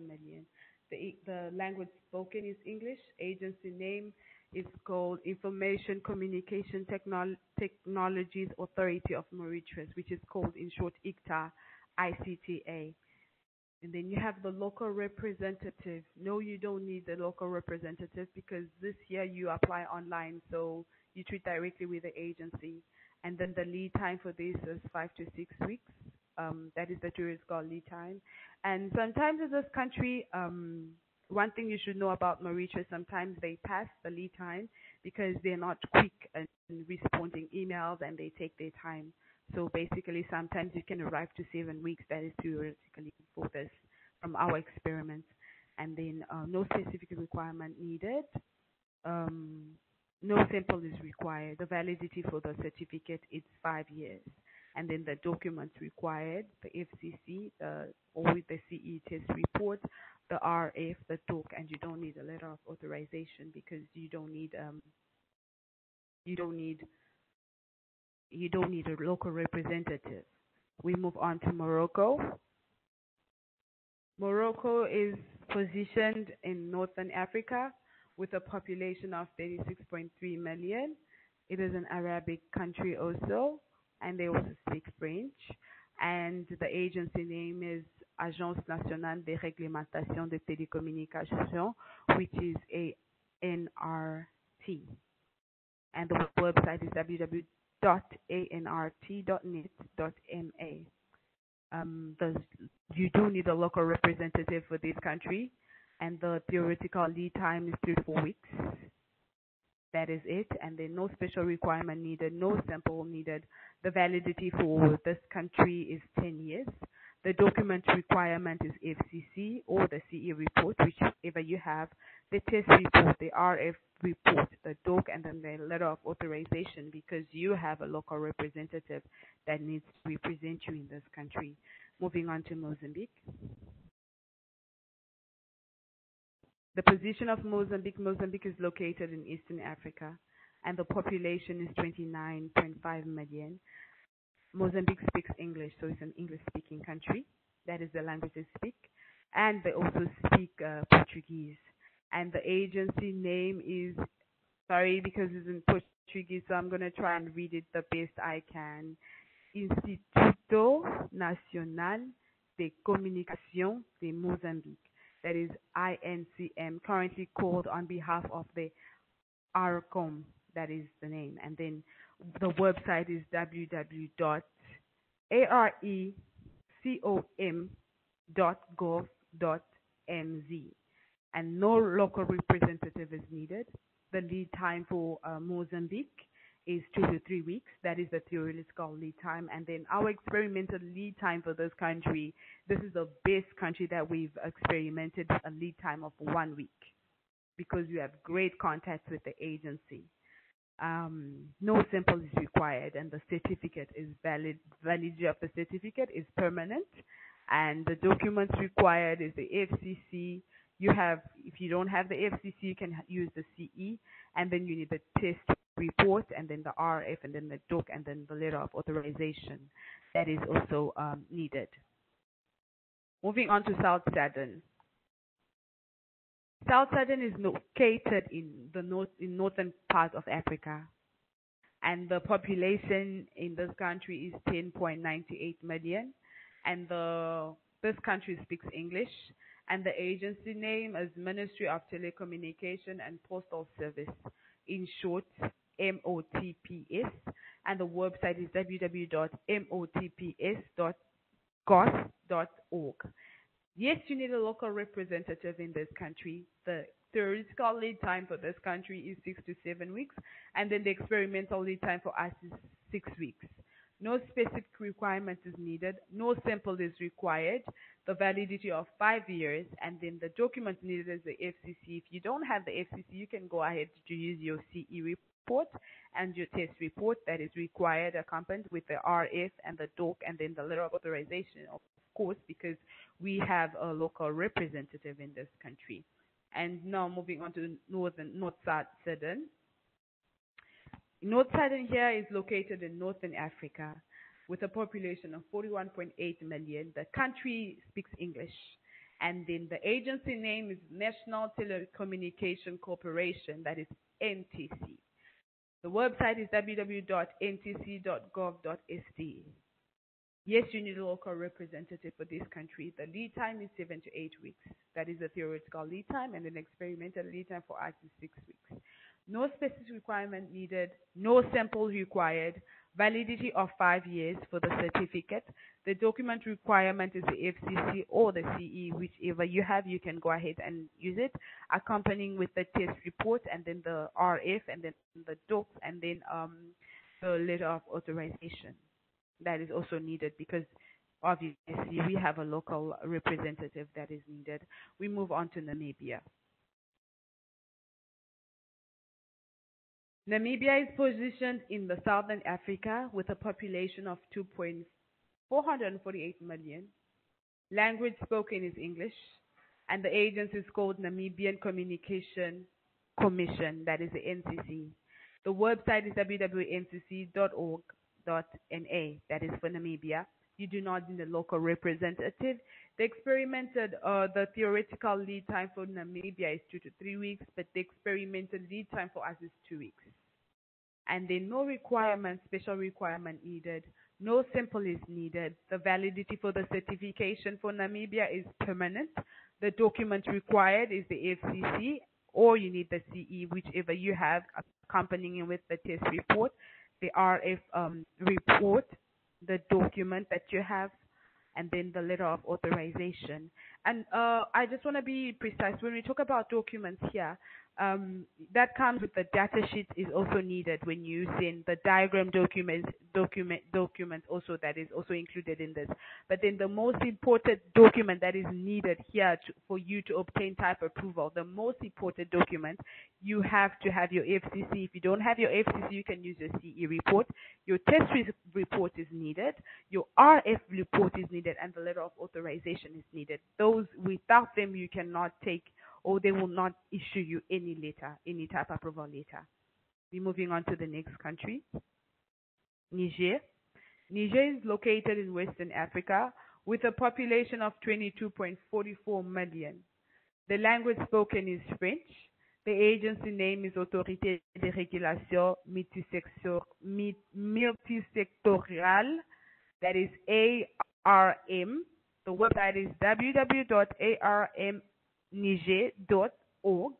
[SPEAKER 2] million. The, the language spoken is English. Agency name is called Information Communication Technol Technologies Authority of Mauritius, which is called in short ICTA, ICTA. And then you have the local representative. No, you don't need the local representative because this year you apply online, so you treat directly with the agency. And then the lead time for this is five to six weeks. Um, that is the theoretical lead time. And sometimes in this country, um, one thing you should know about Mauritius, sometimes they pass the lead time because they're not quick in responding emails and they take their time. So basically, sometimes you can arrive to seven weeks. That is theoretically for this from our experiments. And then uh, no specific requirement needed. Um, no sample is required. The validity for the certificate is five years. And then the documents required, the FCC, the, or with the CE test report, the RF, the DOC, and you don't need a letter of authorization because you don't need um, you don't need you don't need a local representative. We move on to Morocco. Morocco is positioned in northern Africa with a population of 36.3 million. It is an Arabic country also, and they also speak French. And the agency name is Agence Nationale de Réglementation des Télécommunications, which is a NRT. And the website is www www.anrt.net.ma. Um, you do need a local representative for this country, and the theoretical lead time is three to four weeks. That is it, and then no special requirement needed, no sample needed. The validity for this country is 10 years. The document requirement is FCC or the CE report, whichever you have. The test report, the RF report, the DOC, and then the letter of authorization because you have a local representative that needs to represent you in this country. Moving on to Mozambique. The position of Mozambique. Mozambique is located in Eastern Africa and the population is 29.5 million. Mozambique speaks English, so it's an English speaking country. That is the language they speak. And they also speak uh, Portuguese. And the agency name is, sorry because it's in Portuguese, so I'm going to try and read it the best I can. Instituto Nacional de Comunicação de Mozambique. That is INCM, currently called on behalf of the ARECOM. That is the name. And then the website is www.arecom.gov.mz. And no local representative is needed. The lead time for uh, Mozambique is two to three weeks. That is the theoretical lead time. And then our experimental lead time for this country, this is the best country that we've experimented a lead time of one week because you have great contacts with the agency. Um, no sample is required and the certificate is valid. Validity of the certificate is permanent and the documents required is the FCC. You have, if you don't have the FCC, you can use the CE and then you need the test report and then the RF and then the doc and then the letter of authorization that is also um, needed. Moving on to South Sudan. South Sudan is located in the north in northern part of Africa, and the population in this country is 10.98 million, and the this country speaks English, and the agency name is Ministry of Telecommunication and Postal Service, in short, MOTPS, and the website is www.motps.gov.org. Yes, you need a local representative in this country. The theoretical lead time for this country is six to seven weeks, and then the experimental lead time for us is six weeks. No specific requirement is needed. No sample is required. The validity of five years, and then the document needed is the FCC. If you don't have the FCC, you can go ahead to use your CE report and your test report that is required, accompanied with the RF and the DOC, and then the letter of authorization, of course, because we have a local representative in this country. And now moving on to northern North Sudan. North Sudan here is located in northern Africa with a population of 41.8 million. The country speaks English. And then the agency name is National Telecommunication Corporation, that is NTC. The website is www.ntc.gov.sd. Yes, you need a local representative for this country. The lead time is seven to eight weeks. That is the theoretical lead time, and an experimental lead time for us is six weeks. No specific requirement needed, no sample required, validity of five years for the certificate. The document requirement is the FCC or the CE, whichever you have, you can go ahead and use it, accompanying with the test report and then the RF and then the docs and then um, the letter of authorization that is also needed because obviously we have a local representative that is needed. We move on to Namibia. Namibia is positioned in the southern Africa with a population of 2.448 million. Language spoken is English, and the agency is called Namibian Communication Commission, that is the NCC. The website is www.ncc.org Na, that is for Namibia. You do not need a local representative. The experimented, uh, the theoretical lead time for Namibia is two to three weeks, but the experimental lead time for us is two weeks. And then no requirement, special requirement needed. No sample is needed. The validity for the certification for Namibia is permanent. The document required is the FCC, or you need the CE, whichever you have, accompanying with the test report the RF um, report, the document that you have, and then the letter of authorization. And uh, I just want to be precise. When we talk about documents here, um, that comes with the data sheet is also needed when send the diagram documents document document also that is also included in this. But then the most important document that is needed here to, for you to obtain type approval the most important document you have to have your FCC if you don't have your FCC you can use your CE report. Your test re report is needed. Your RF report is needed and the letter of authorization is needed. Those without them you cannot take or they will not issue you any letter, any type of approval letter. We're moving on to the next country, Niger. Niger is located in Western Africa with a population of 22.44 million. The language spoken is French. The agency name is Autorité de Régulation Multisectoriale, that is ARM. The website is www.armniger.org.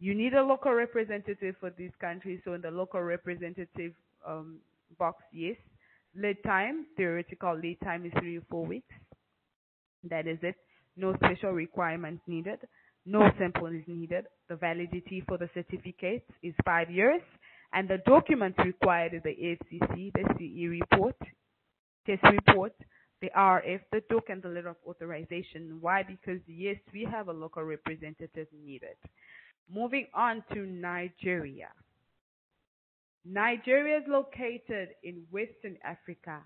[SPEAKER 2] You need a local representative for this country, so in the local representative um, box, yes. Lead time, theoretical lead time is three to four weeks. That is it. No special requirements needed. No sample is needed. The validity for the certificate is five years. And the documents required is the FCC, the CE report, test report, the RF, the DOC, and the letter of authorization. Why? Because yes, we have a local representative needed. Moving on to Nigeria. Nigeria is located in Western Africa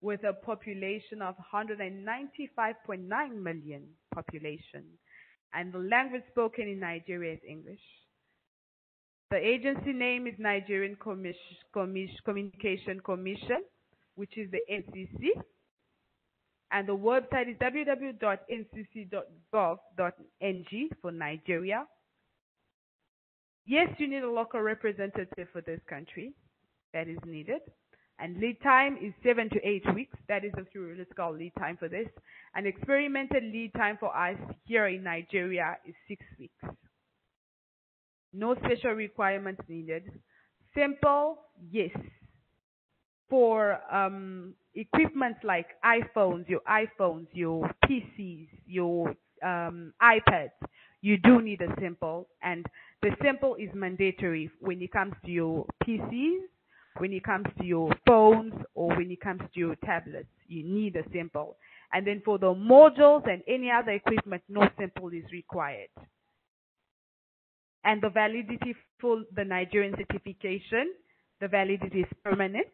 [SPEAKER 2] with a population of 195.9 million population and the language spoken in Nigeria is English. The agency name is Nigerian Communication Commission, which is the NCC. And the website is www.ncc.gov.ng for Nigeria. Yes, you need a local representative for this country. That is needed. And lead time is seven to eight weeks. That is the theoretical lead time for this. And experimental lead time for us here in Nigeria is six weeks. No special requirements needed. Simple, yes. For um, equipment like iPhones, your iPhones, your PCs, your um, iPads, you do need a simple. And the simple is mandatory when it comes to your PCs, when it comes to your phones, or when it comes to your tablets. You need a simple. And then for the modules and any other equipment, no simple is required. And the validity for the Nigerian certification, the validity is permanent.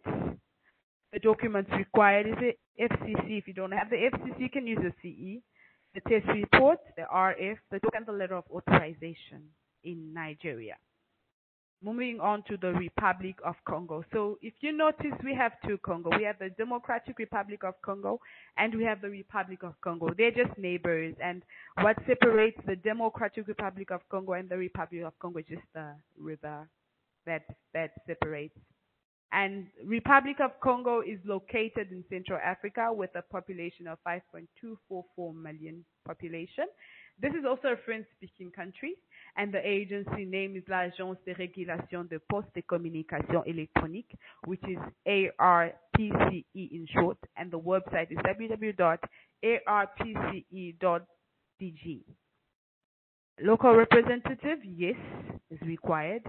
[SPEAKER 2] The documents required is the FCC. If you don't have the FCC, you can use the CE. The test report, the RF, the and the letter of authorization in Nigeria. Moving on to the Republic of Congo. So if you notice, we have two Congo. We have the Democratic Republic of Congo and we have the Republic of Congo. They're just neighbors. And what separates the Democratic Republic of Congo and the Republic of Congo is just the river that, that separates. And Republic of Congo is located in Central Africa with a population of 5.244 million population. This is also a French-speaking country, and the agency name is l'Agence de Régulation de Postes et Communications Électroniques, which is ARPCE in short, and the website is www.arpce.dg. Local representative, yes, is required.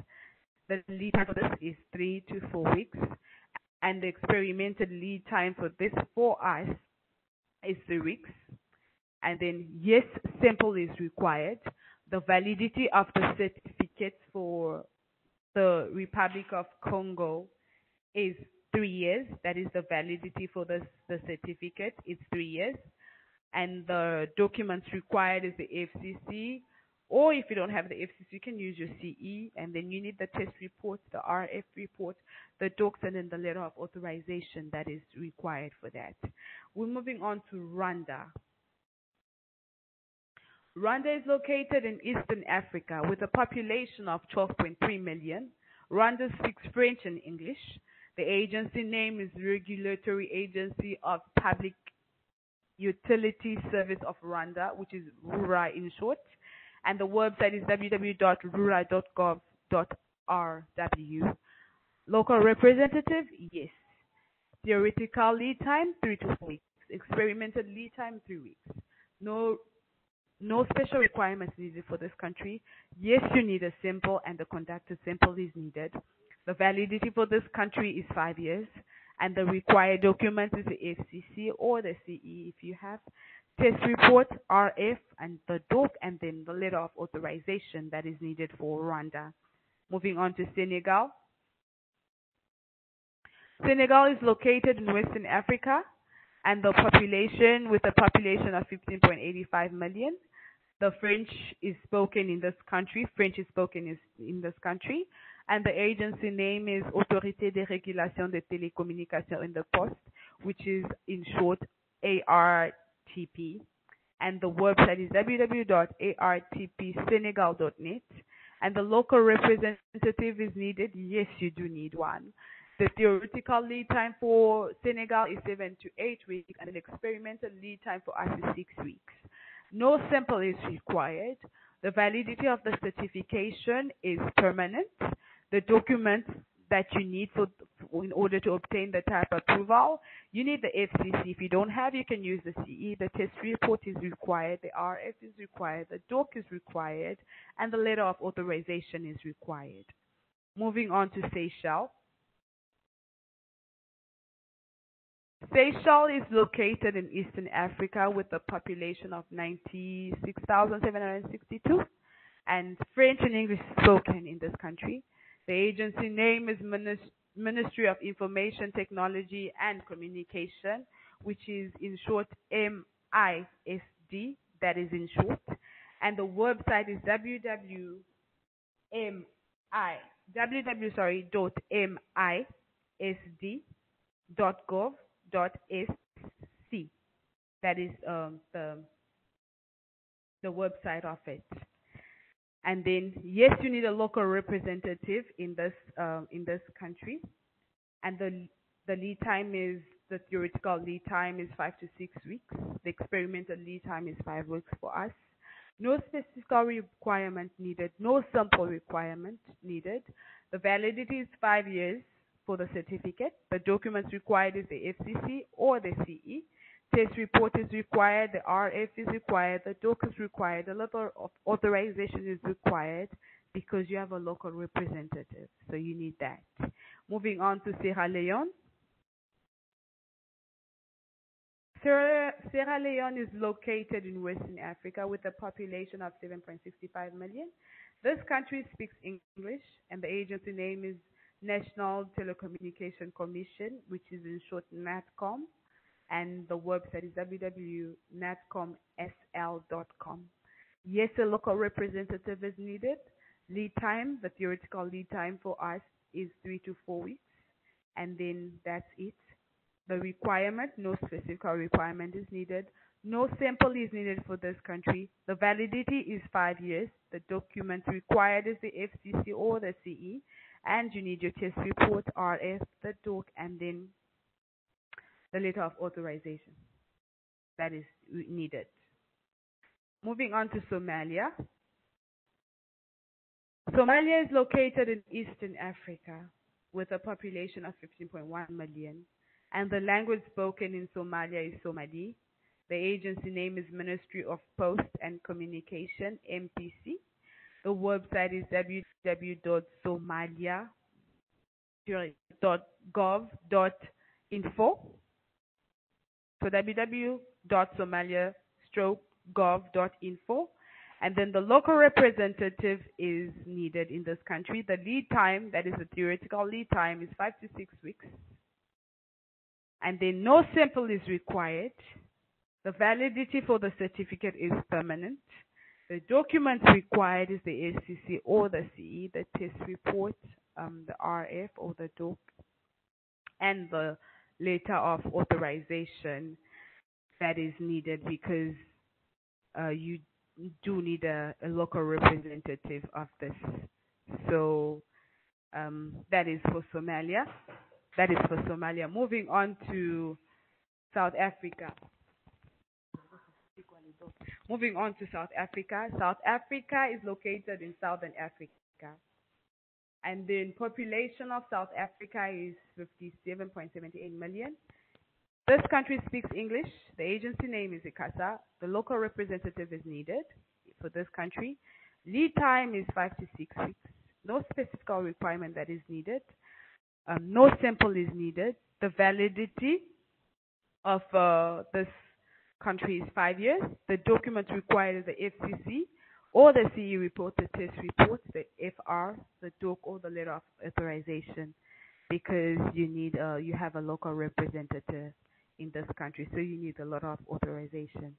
[SPEAKER 2] The lead time for this is three to four weeks, and the experimental lead time for this for us is three weeks and then yes, sample is required. The validity of the certificate for the Republic of Congo is three years. That is the validity for the, the certificate. It's three years. And the documents required is the FCC. Or if you don't have the FCC, you can use your CE. And then you need the test report, the RF report, the docs, and then the letter of authorization that is required for that. We're moving on to Rwanda. Rwanda is located in Eastern Africa with a population of 12.3 million. Rwanda speaks French and English. The agency name is Regulatory Agency of Public Utility Service of Rwanda, which is RURA in short. And the website is www.rura.gov.rw. Local representative, yes. Theoretical lead time, three to four weeks. Experimental lead time, three weeks. No no special requirements needed for this country. Yes, you need a simple and the conducted simple is needed. The validity for this country is five years and the required document is the FCC or the CE if you have test report, RF and the DOC and then the letter of authorization that is needed for Rwanda. Moving on to Senegal. Senegal is located in Western Africa and the population with a population of 15.85 million. The French is spoken in this country. French is spoken in this country. And the agency name is Autorité de Régulation des Télécommunications in the Post, which is in short ARTP. And the website is www.artpsenegal.net. And the local representative is needed. Yes, you do need one. The theoretical lead time for Senegal is seven to eight weeks, and the experimental lead time for us is six weeks. No sample is required. The validity of the certification is permanent. The documents that you need for in order to obtain the type approval, you need the FCC. If you don't have, you can use the CE. The test report is required. The RF is required. The DOC is required, and the letter of authorization is required. Moving on to Seychelles. Seychelles is located in Eastern Africa with a population of 96,762 and French and English spoken in this country. The agency name is Ministry of Information Technology and Communication, which is in short MISD, that is in short. And the website is www www sorry dot misd dot gov .sc. That is um, the the website of it. And then yes, you need a local representative in this um, in this country, and the the lead time is the theoretical lead time is five to six weeks. The experimental lead time is five weeks for us. No specific requirement needed. No sample requirement needed. The validity is five years for the certificate. The documents required is the FCC or the CE. Test report is required, the RF is required, the DOC is required, a letter of authorization is required because you have a local representative. So you need that. Moving on to Sierra Leone. Sierra, Sierra Leone is located in Western Africa with a population of 7.65 million. This country speaks English and the agency name is National Telecommunication Commission, which is in short NATCOM, and the website is www.natcomsl.com. Yes, a local representative is needed. Lead time, the theoretical lead time for us is three to four weeks, and then that's it. The requirement, no specific requirement is needed. No sample is needed for this country. The validity is five years. The document required is the FCC or the CE and you need your test report, RF, the DOC, and then the letter of authorization that is needed. Moving on to Somalia. Somalia is located in Eastern Africa with a population of 15.1 million, and the language spoken in Somalia is Somali. The agency name is Ministry of Post and Communication, MPC. The website is www.somalia.gov.info. So www.somalia-gov.info. And then the local representative is needed in this country. The lead time, that is the theoretical lead time, is five to six weeks. And then no sample is required. The validity for the certificate is permanent. The documents required is the FCC or the CE, the test report, um, the RF or the DOC, and the letter of authorization that is needed because uh, you do need a, a, local representative of this. So um, that is for Somalia. That is for Somalia. Moving on to South Africa. Moving on to South Africa. South Africa is located in Southern Africa. And the population of South Africa is 57.78 million. This country speaks English. The agency name is ICASA. The local representative is needed for this country. Lead time is five to six weeks. No specific requirement that is needed. Um, no sample is needed. The validity of uh, this country is five years. The documents required is the FCC or the CE report, the test report, the FR, the DOC, or the letter of authorization, because you need uh, you have a local representative in this country, so you need a lot of authorization.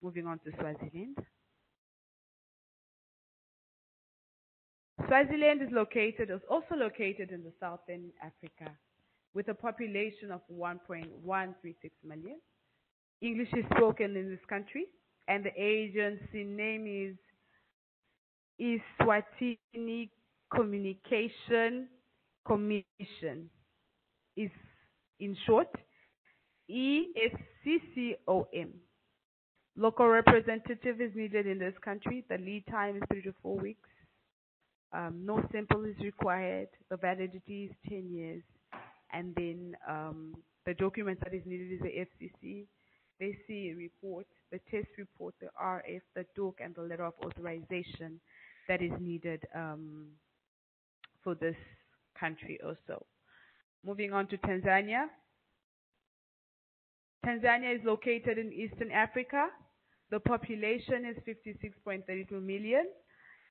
[SPEAKER 2] Moving on to Swaziland. Swaziland is located is also located in the southern Africa with a population of 1.136 million. English is spoken in this country and the agency name is Eswatini Communication Commission is in short ESCCOM. Local representative is needed in this country. The lead time is three to four weeks. Um, no sample is required. The validity is 10 years. And then um, the document that is needed is the FCC, the CE report, the test report, the RF, the DOC, and the letter of authorization that is needed um, for this country also. Moving on to Tanzania. Tanzania is located in Eastern Africa. The population is 56.32 million.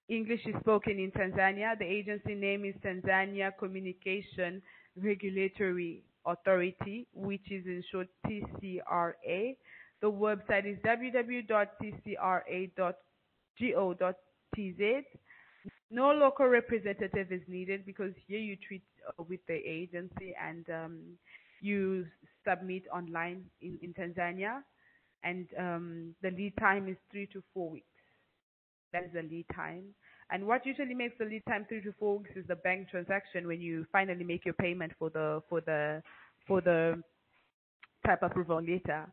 [SPEAKER 2] English is spoken in Tanzania. The agency name is Tanzania Communication Regulatory Authority, which is in short TCRA. The website is www.tcra.go.tz. No local representative is needed because here you treat uh, with the agency and um, you submit online in, in Tanzania, and um, the lead time is three to four weeks. That is the lead time. And what usually makes the lead time three to four weeks is the bank transaction when you finally make your payment for the for the for the type approval letter.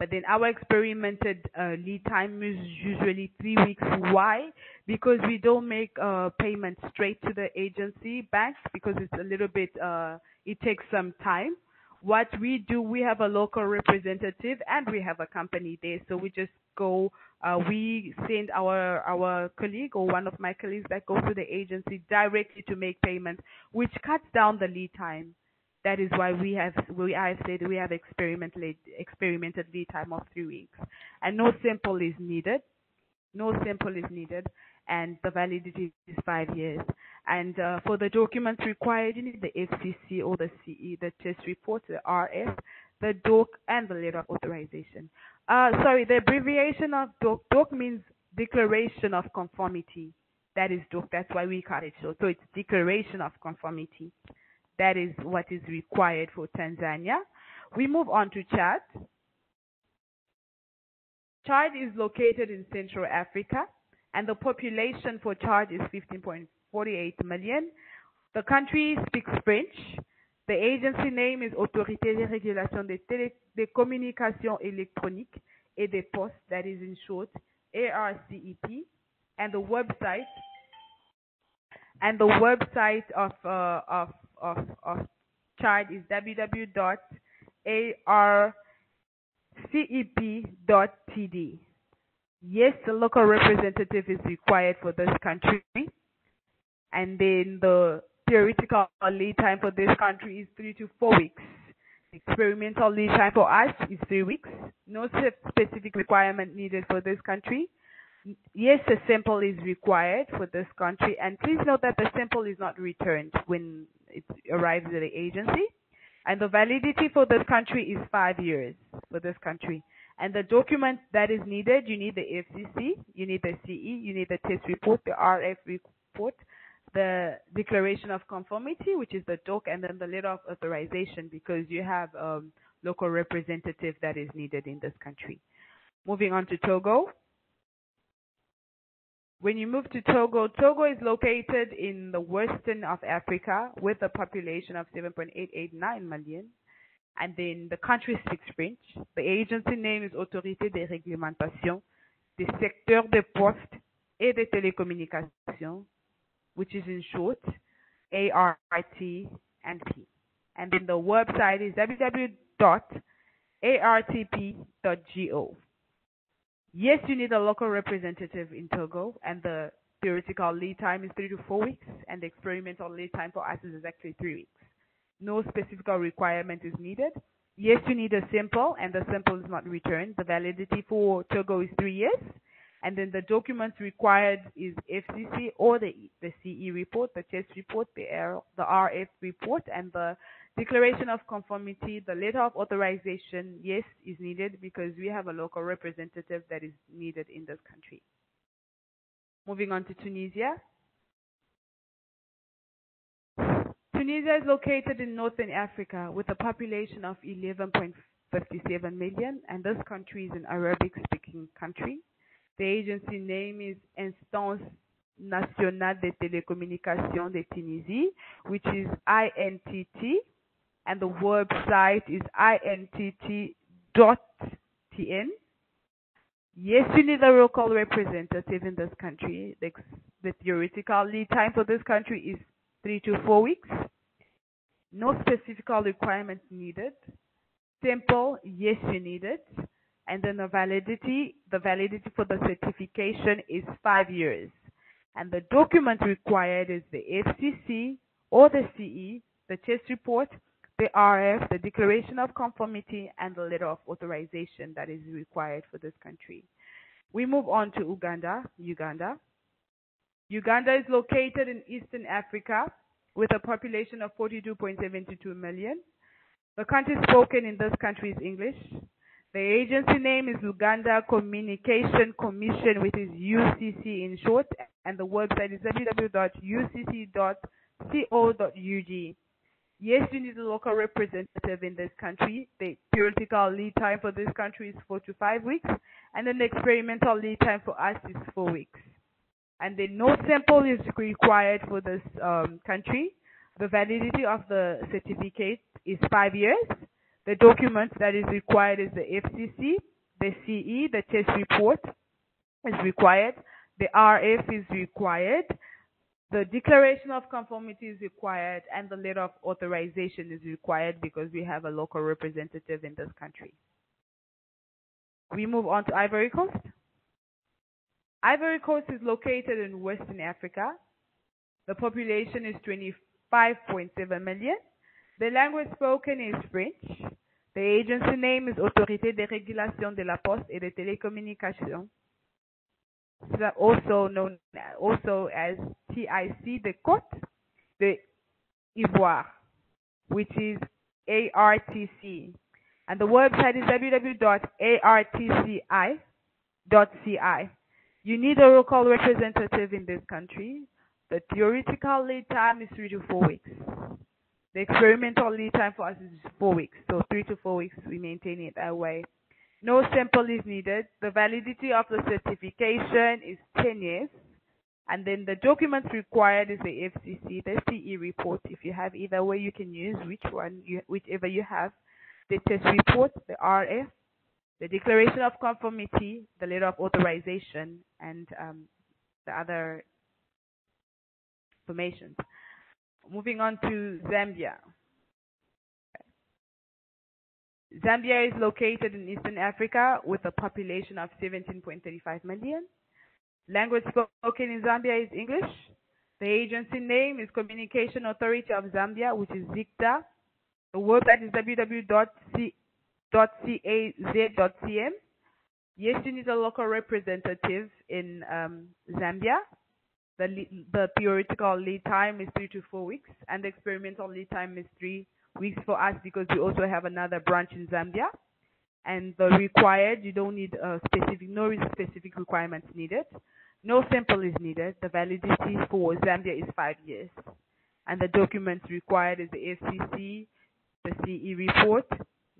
[SPEAKER 2] But then our experimented uh, lead time is usually three weeks. Why? Because we don't make uh, payments straight to the agency banks because it's a little bit, uh, it takes some time. What we do, we have a local representative and we have a company there. So we just go, uh, we send our, our colleague or one of my colleagues that goes to the agency directly to make payments, which cuts down the lead time. That is why we have, we I said we have experimented, experimented lead time of three weeks. And no sample is needed. No sample is needed. And the validity is five years. And uh, for the documents required, you need the FCC or the CE, the test report, the RF, the DOC, and the letter of authorization. Uh, sorry, the abbreviation of DOC, DOC means Declaration of Conformity. That is DOC. That's why we call it short. So it's Declaration of Conformity. That is what is required for Tanzania. We move on to Chad. Chad is located in Central Africa and the population for Chad is 15.48 million. The country speaks French. The agency name is Autorité de régulation des, télé des communications électroniques et des postes, that is in short, ARCEP, and the website and the website of uh, of of, of Chad is www.arcep.td. Yes, the local representative is required for this country. And then the theoretical lead time for this country is three to four weeks. Experimental lead time for us is three weeks. No specific requirement needed for this country. Yes, a sample is required for this country, and please note that the sample is not returned when it arrives at the agency. And the validity for this country is five years for this country. And the document that is needed, you need the FCC, you need the CE, you need the test report, the RF report, the declaration of conformity, which is the DOC, and then the letter of authorization because you have um, local representative that is needed in this country. Moving on to Togo. When you move to Togo, Togo is located in the western of Africa with a population of 7.889 million. And then the country speaks French. The agency name is Autorité de réglementation des secteurs de postes et de télécommunications, which is in short ART and P. And then the website is www.artp.go. Yes, you need a local representative in Togo, and the theoretical lead time is three to four weeks, and the experimental lead time for us is actually three weeks. No specific requirement is needed. Yes, you need a sample, and the sample is not returned. The validity for Togo is three years, and then the documents required is FCC or the the CE report, the test report, the R, the RF report, and the Declaration of conformity, the letter of authorization, yes, is needed because we have a local representative that is needed in this country. Moving on to Tunisia. Tunisia is located in northern Africa with a population of 11.57 million, and this country is an Arabic-speaking country. The agency name is Instance Nationale des Télécommunications de Tunisie, which is INTT, and the website is intt.tn. Yes, you need a local representative in this country. The, the theoretical lead time for this country is three to four weeks. No specific requirements needed. Simple, yes, you need it. And then the validity, the validity for the certification is five years. And the document required is the FCC or the CE, the test report, the RF, the declaration of conformity, and the letter of authorization that is required for this country. We move on to Uganda. Uganda. Uganda is located in Eastern Africa with a population of 42.72 million. The country spoken in this country is English. The agency name is Uganda Communication Commission, which is UCC in short, and the website is www.ucc.co.ug. Yes, you need a local representative in this country. The theoretical lead time for this country is four to five weeks, and then the experimental lead time for us is four weeks and then no sample is required for this um, country. The validity of the certificate is five years. The document that is required is the FCC, the CE, the test report is required, the RF is required, the declaration of conformity is required, and the letter of authorization is required because we have a local representative in this country. We move on to Ivory Coast. Ivory Coast is located in Western Africa. The population is 25.7 million. The language spoken is French. The agency name is Autorité de Régulation de la Poste et des Télécommunications, also known also as TIC the Côte de Ivoire, which is ARTC. And the website is www.artci.ci. You need a local representative in this country. The theoretical lead time is three to four weeks. The experimental lead time for us is four weeks. So three to four weeks, we maintain it that way. No sample is needed. The validity of the certification is 10 years. And then the documents required is the FCC, the CE report. If you have either way, you can use which one, you, whichever you have. The test report, the RF, the declaration of conformity, the letter of authorization, and um, the other information. Moving on to Zambia. Zambia is located in Eastern Africa with a population of 17.35 million. Language spoken in Zambia is English. The agency name is Communication Authority of Zambia, which is ZICTA. The website is www.c .caz.cm. Yes, you need a local representative in um, Zambia. The, the theoretical lead time is three to four weeks, and the experimental lead time is three weeks for us because we also have another branch in Zambia. And the required, you don't need a specific, no specific requirements needed. No sample is needed. The validity for Zambia is five years. And the documents required is the FCC, the CE report,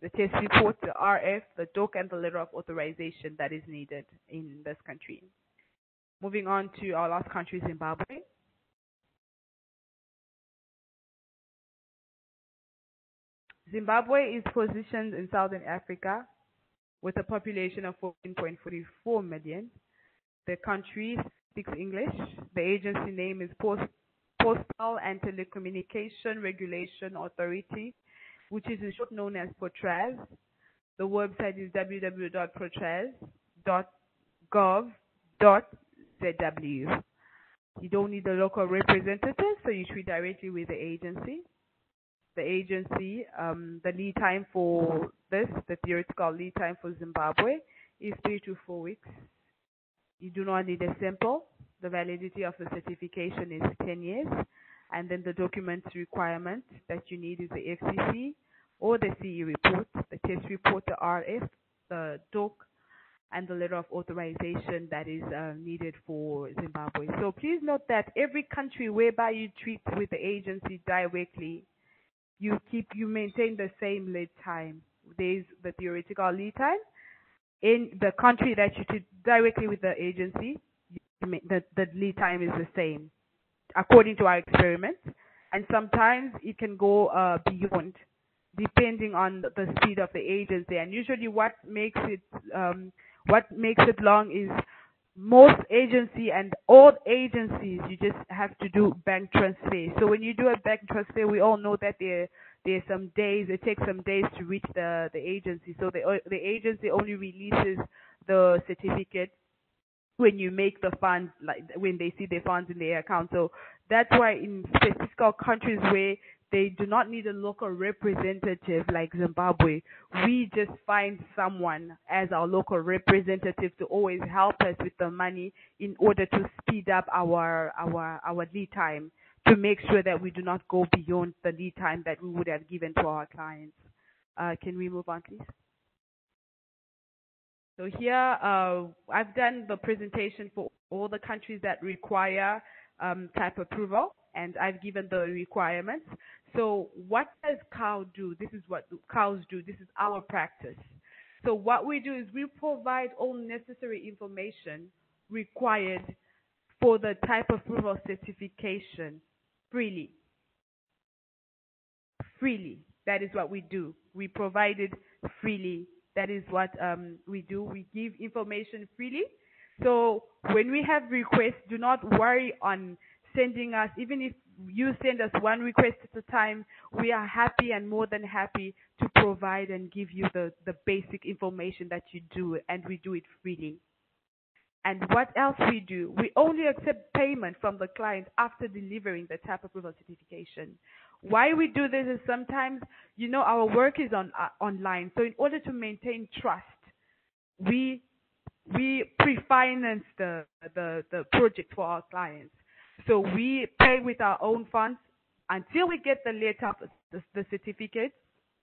[SPEAKER 2] the test report, the RF, the doc, and the letter of authorization that is needed in this country. Moving on to our last country, Zimbabwe. Zimbabwe is positioned in southern Africa with a population of 14.44 million. The country speaks English. The agency name is Post Postal and Telecommunication Regulation Authority which is in short known as POTRAZ. The website is www.potraz.gov.zw. You don't need a local representative, so you treat directly with the agency. The agency, um, the lead time for this, the theoretical lead time for Zimbabwe, is three to four weeks. You do not need a sample. The validity of the certification is 10 years and then the documents requirement that you need is the FCC or the CE report, the test report, the RF, the doc, and the letter of authorization that is uh, needed for Zimbabwe. So please note that every country whereby you treat with the agency directly, you keep you maintain the same lead time. There's the theoretical lead time. In the country that you treat directly with the agency, the, the lead time is the same, according to our experiments. And sometimes it can go uh, beyond, depending on the speed of the agency. And usually, what makes it um, what makes it long is most agency and all agencies you just have to do bank transfer. So when you do a bank transfer, we all know that there there's some days it takes some days to reach the the agency. So the the agency only releases the certificate when you make the funds like when they see the funds in their account. So that's why in specific countries where they do not need a local representative like Zimbabwe. We just find someone as our local representative to always help us with the money in order to speed up our our our lead time to make sure that we do not go beyond the lead time that we would have given to our clients. Uh, can we move on, please? So here, uh, I've done the presentation for all the countries that require um, type approval and I've given the requirements. So what does CAWS do? This is what CAWS do. This is our practice. So what we do is we provide all necessary information required for the type of approval certification freely. Freely. That is what we do. We provide it freely. That is what um, we do. We give information freely. So when we have requests, do not worry on sending us, even if you send us one request at a time, we are happy and more than happy to provide and give you the, the basic information that you do, and we do it freely. And what else we do? We only accept payment from the client after delivering the type approval certification. Why we do this is sometimes, you know, our work is on uh, online. So in order to maintain trust, we we pre-finance the, the the project for our clients. So we pay with our own funds until we get the letter, the, the certificate.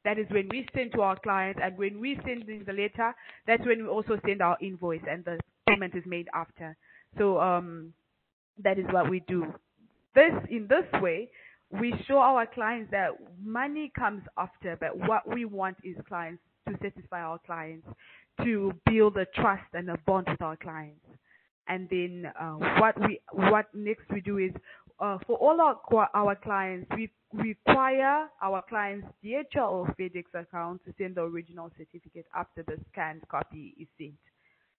[SPEAKER 2] That is when we send to our client, and when we send in the letter, that's when we also send our invoice, and the payment is made after. So um, that is what we do. This in this way, we show our clients that money comes after, but what we want is clients to satisfy our clients, to build a trust and a bond with our clients and then uh, what we what next we do is uh, for all our our clients we require our clients DHL or FedEx account to send the original certificate after the scanned copy is sent.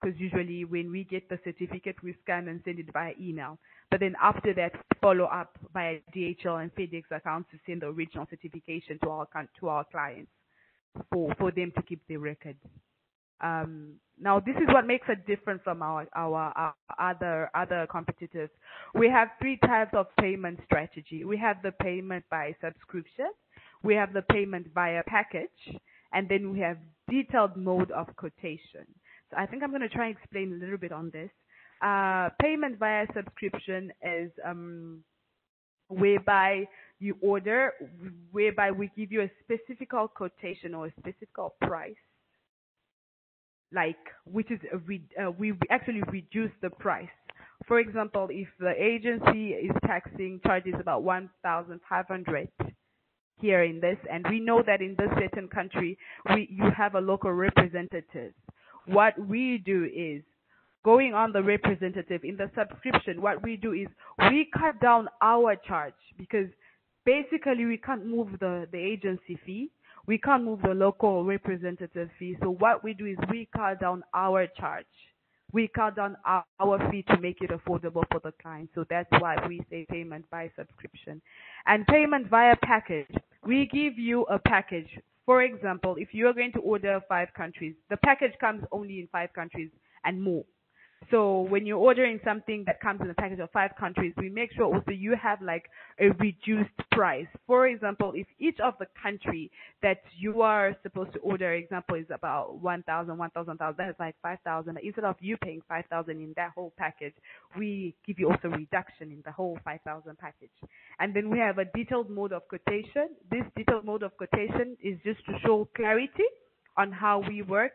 [SPEAKER 2] Because usually when we get the certificate, we scan and send it via email. But then after that, follow up via DHL and FedEx accounts to send the original certification to our to our clients for for them to keep the records. Um, now, this is what makes it different from our, our, our other other competitors. We have three types of payment strategy. We have the payment by subscription, we have the payment via package, and then we have detailed mode of quotation. So I think I'm going to try and explain a little bit on this. Uh, payment via subscription is um, whereby you order, whereby we give you a specific quotation or a specific price like which is re- uh, we actually reduce the price. For example, if the agency is taxing charges about 1,500 here in this, and we know that in this certain country, we you have a local representative. What we do is going on the representative in the subscription. What we do is we cut down our charge because basically we can't move the the agency fee we can't move the local representative fee. So what we do is we cut down our charge. We cut down our, our fee to make it affordable for the client. So that's why we say payment by subscription. And payment via package. We give you a package. For example, if you're going to order five countries, the package comes only in five countries and more. So when you're ordering something that comes in a package of five countries, we make sure also you have like a reduced price. For example, if each of the country that you are supposed to order, example, is about 1,000, 1,000, that's like 5,000. Instead of you paying 5,000 in that whole package, we give you also reduction in the whole 5,000 package. And then we have a detailed mode of quotation. This detailed mode of quotation is just to show clarity on how we work.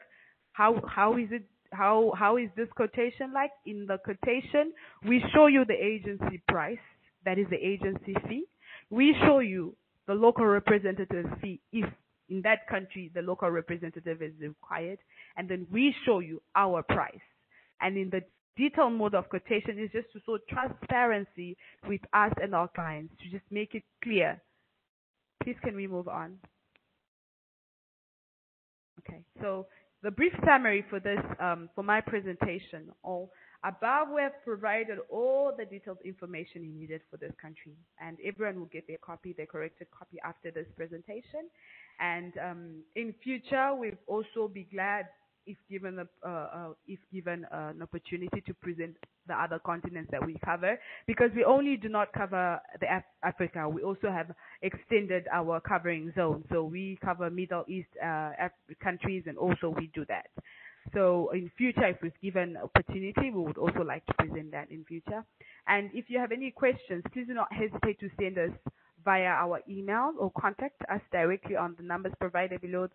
[SPEAKER 2] How, how is it how how is this quotation like? In the quotation, we show you the agency price, that is the agency fee. We show you the local representative fee if in that country the local representative is required, and then we show you our price. And in the detailed mode of quotation is just to show transparency with us and our clients to just make it clear. Please can we move on? Okay, so the brief summary for this, um, for my presentation, all above we have provided all the detailed information you needed for this country, and everyone will get their copy, their corrected copy after this presentation. And um, in future, we'll also be glad if given a, uh, uh, if given uh, an opportunity to present the other continents that we cover, because we only do not cover the Af Africa, we also have extended our covering zone. So we cover Middle East uh, countries, and also we do that. So in future, if we're given opportunity, we would also like to present that in future. And if you have any questions, please do not hesitate to send us via our email or contact us directly on the numbers provided below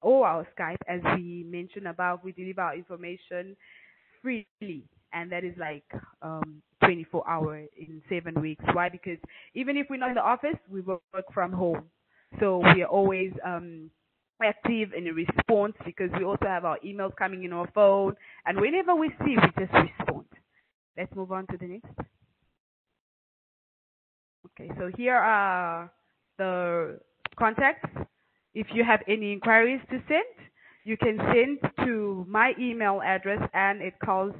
[SPEAKER 2] or our Skype. As we mentioned above, we deliver our information freely, and that is like um, 24 hours in seven weeks. Why? Because even if we're not in the office, we work from home, so we are always um, active in response because we also have our emails coming in our phone, and whenever we see, we just respond. Let's move on to the next. Okay, so here are the contacts if you have any inquiries to send, you can send to my email address and it calls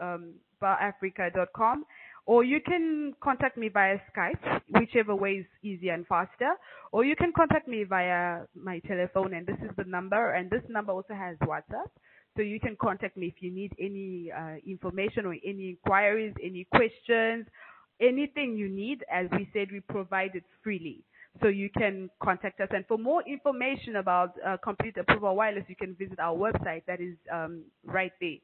[SPEAKER 2] um, barafrica.com or you can contact me via Skype, whichever way is easier and faster, or you can contact me via my telephone and this is the number and this number also has WhatsApp. So you can contact me if you need any uh, information or any inquiries, any questions, anything you need. As we said, we provide it freely. So you can contact us. And for more information about uh, Complete Approval Wireless, you can visit our website. That is um, right there.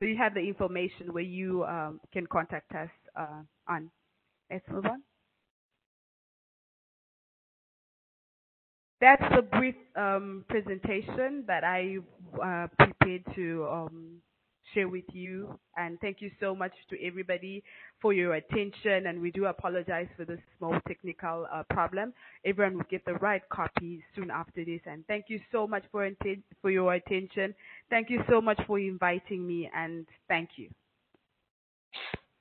[SPEAKER 2] So you have the information where you um, can contact us uh, on. Let's move on. That's a brief um, presentation that I uh, prepared to um, share with you. And thank you so much to everybody for your attention. And we do apologize for this small technical uh, problem. Everyone will get the right copy soon after this. And thank you so much for, for your attention. Thank you so much for inviting me. And thank you.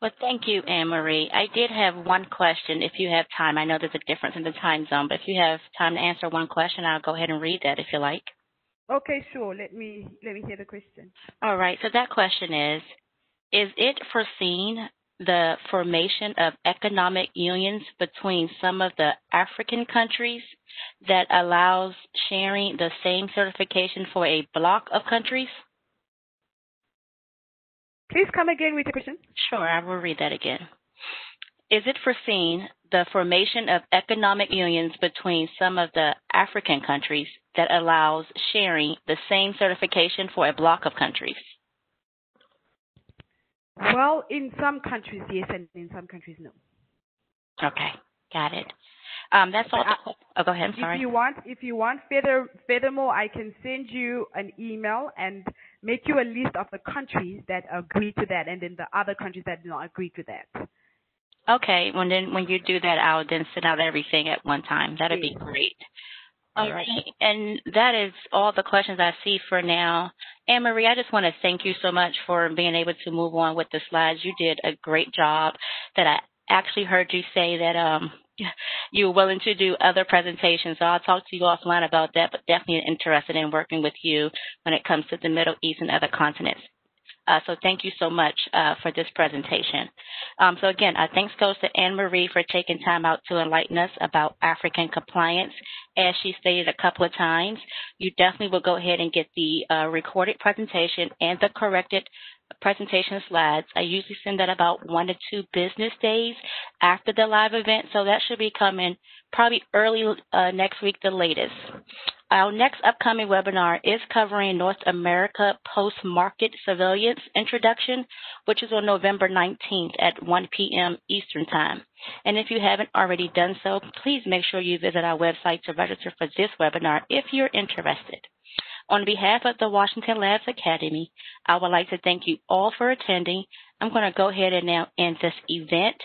[SPEAKER 1] Well, thank you, Anne Marie. I did have one question if you have time. I know there's a difference in the time zone, but if you have time to answer one question, I'll go ahead and read that if you like.
[SPEAKER 2] Okay, sure. Let me let me hear the question.
[SPEAKER 1] All right. So that question is: Is it foreseen the formation of economic unions between some of the African countries that allows sharing the same certification for a block of countries?
[SPEAKER 2] Please come again with the question.
[SPEAKER 1] Sure, I will read that again. Is it foreseen the formation of economic unions between some of the African countries that allows sharing the same certification for a block of countries?
[SPEAKER 2] Well, in some countries, yes, and in some countries, no.
[SPEAKER 1] Okay, got it. Um, that's all. I, oh, go ahead. I'm sorry.
[SPEAKER 2] If you want, if you want further, furthermore, I can send you an email and make you a list of the countries that agree to that, and then the other countries that do not agree to that.
[SPEAKER 1] Okay. Well, then when you do that, I'll then send out everything at one time. That'd be great. All right. And that is all the questions I see for now. Anne Marie, I just want to thank you so much for being able to move on with the slides. You did a great job that I actually heard you say that um <laughs> you were willing to do other presentations. So I'll talk to you offline about that, but definitely interested in working with you when it comes to the Middle East and other continents. Uh, so thank you so much uh, for this presentation. Um, so again, uh, thanks goes to Anne Marie for taking time out to enlighten us about African compliance. As she stated a couple of times, you definitely will go ahead and get the uh, recorded presentation and the corrected presentation slides. I usually send that about one to two business days after the live event, so that should be coming probably early uh, next week, the latest. Our next upcoming webinar is covering North America Post-Market Surveillance Introduction, which is on November 19th at 1 p.m. Eastern Time. And if you haven't already done so, please make sure you visit our website to register for this webinar if you're interested. On behalf of the Washington Labs Academy, I would like to thank you all for attending. I'm going to go ahead and now end this event.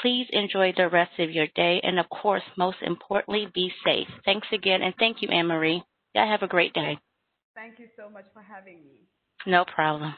[SPEAKER 1] Please enjoy the rest of your day, and of course, most importantly, be safe. Thanks again, and thank you, Anne Marie. Y'all have a great day.
[SPEAKER 2] Thank you so much for having me.
[SPEAKER 1] No problem.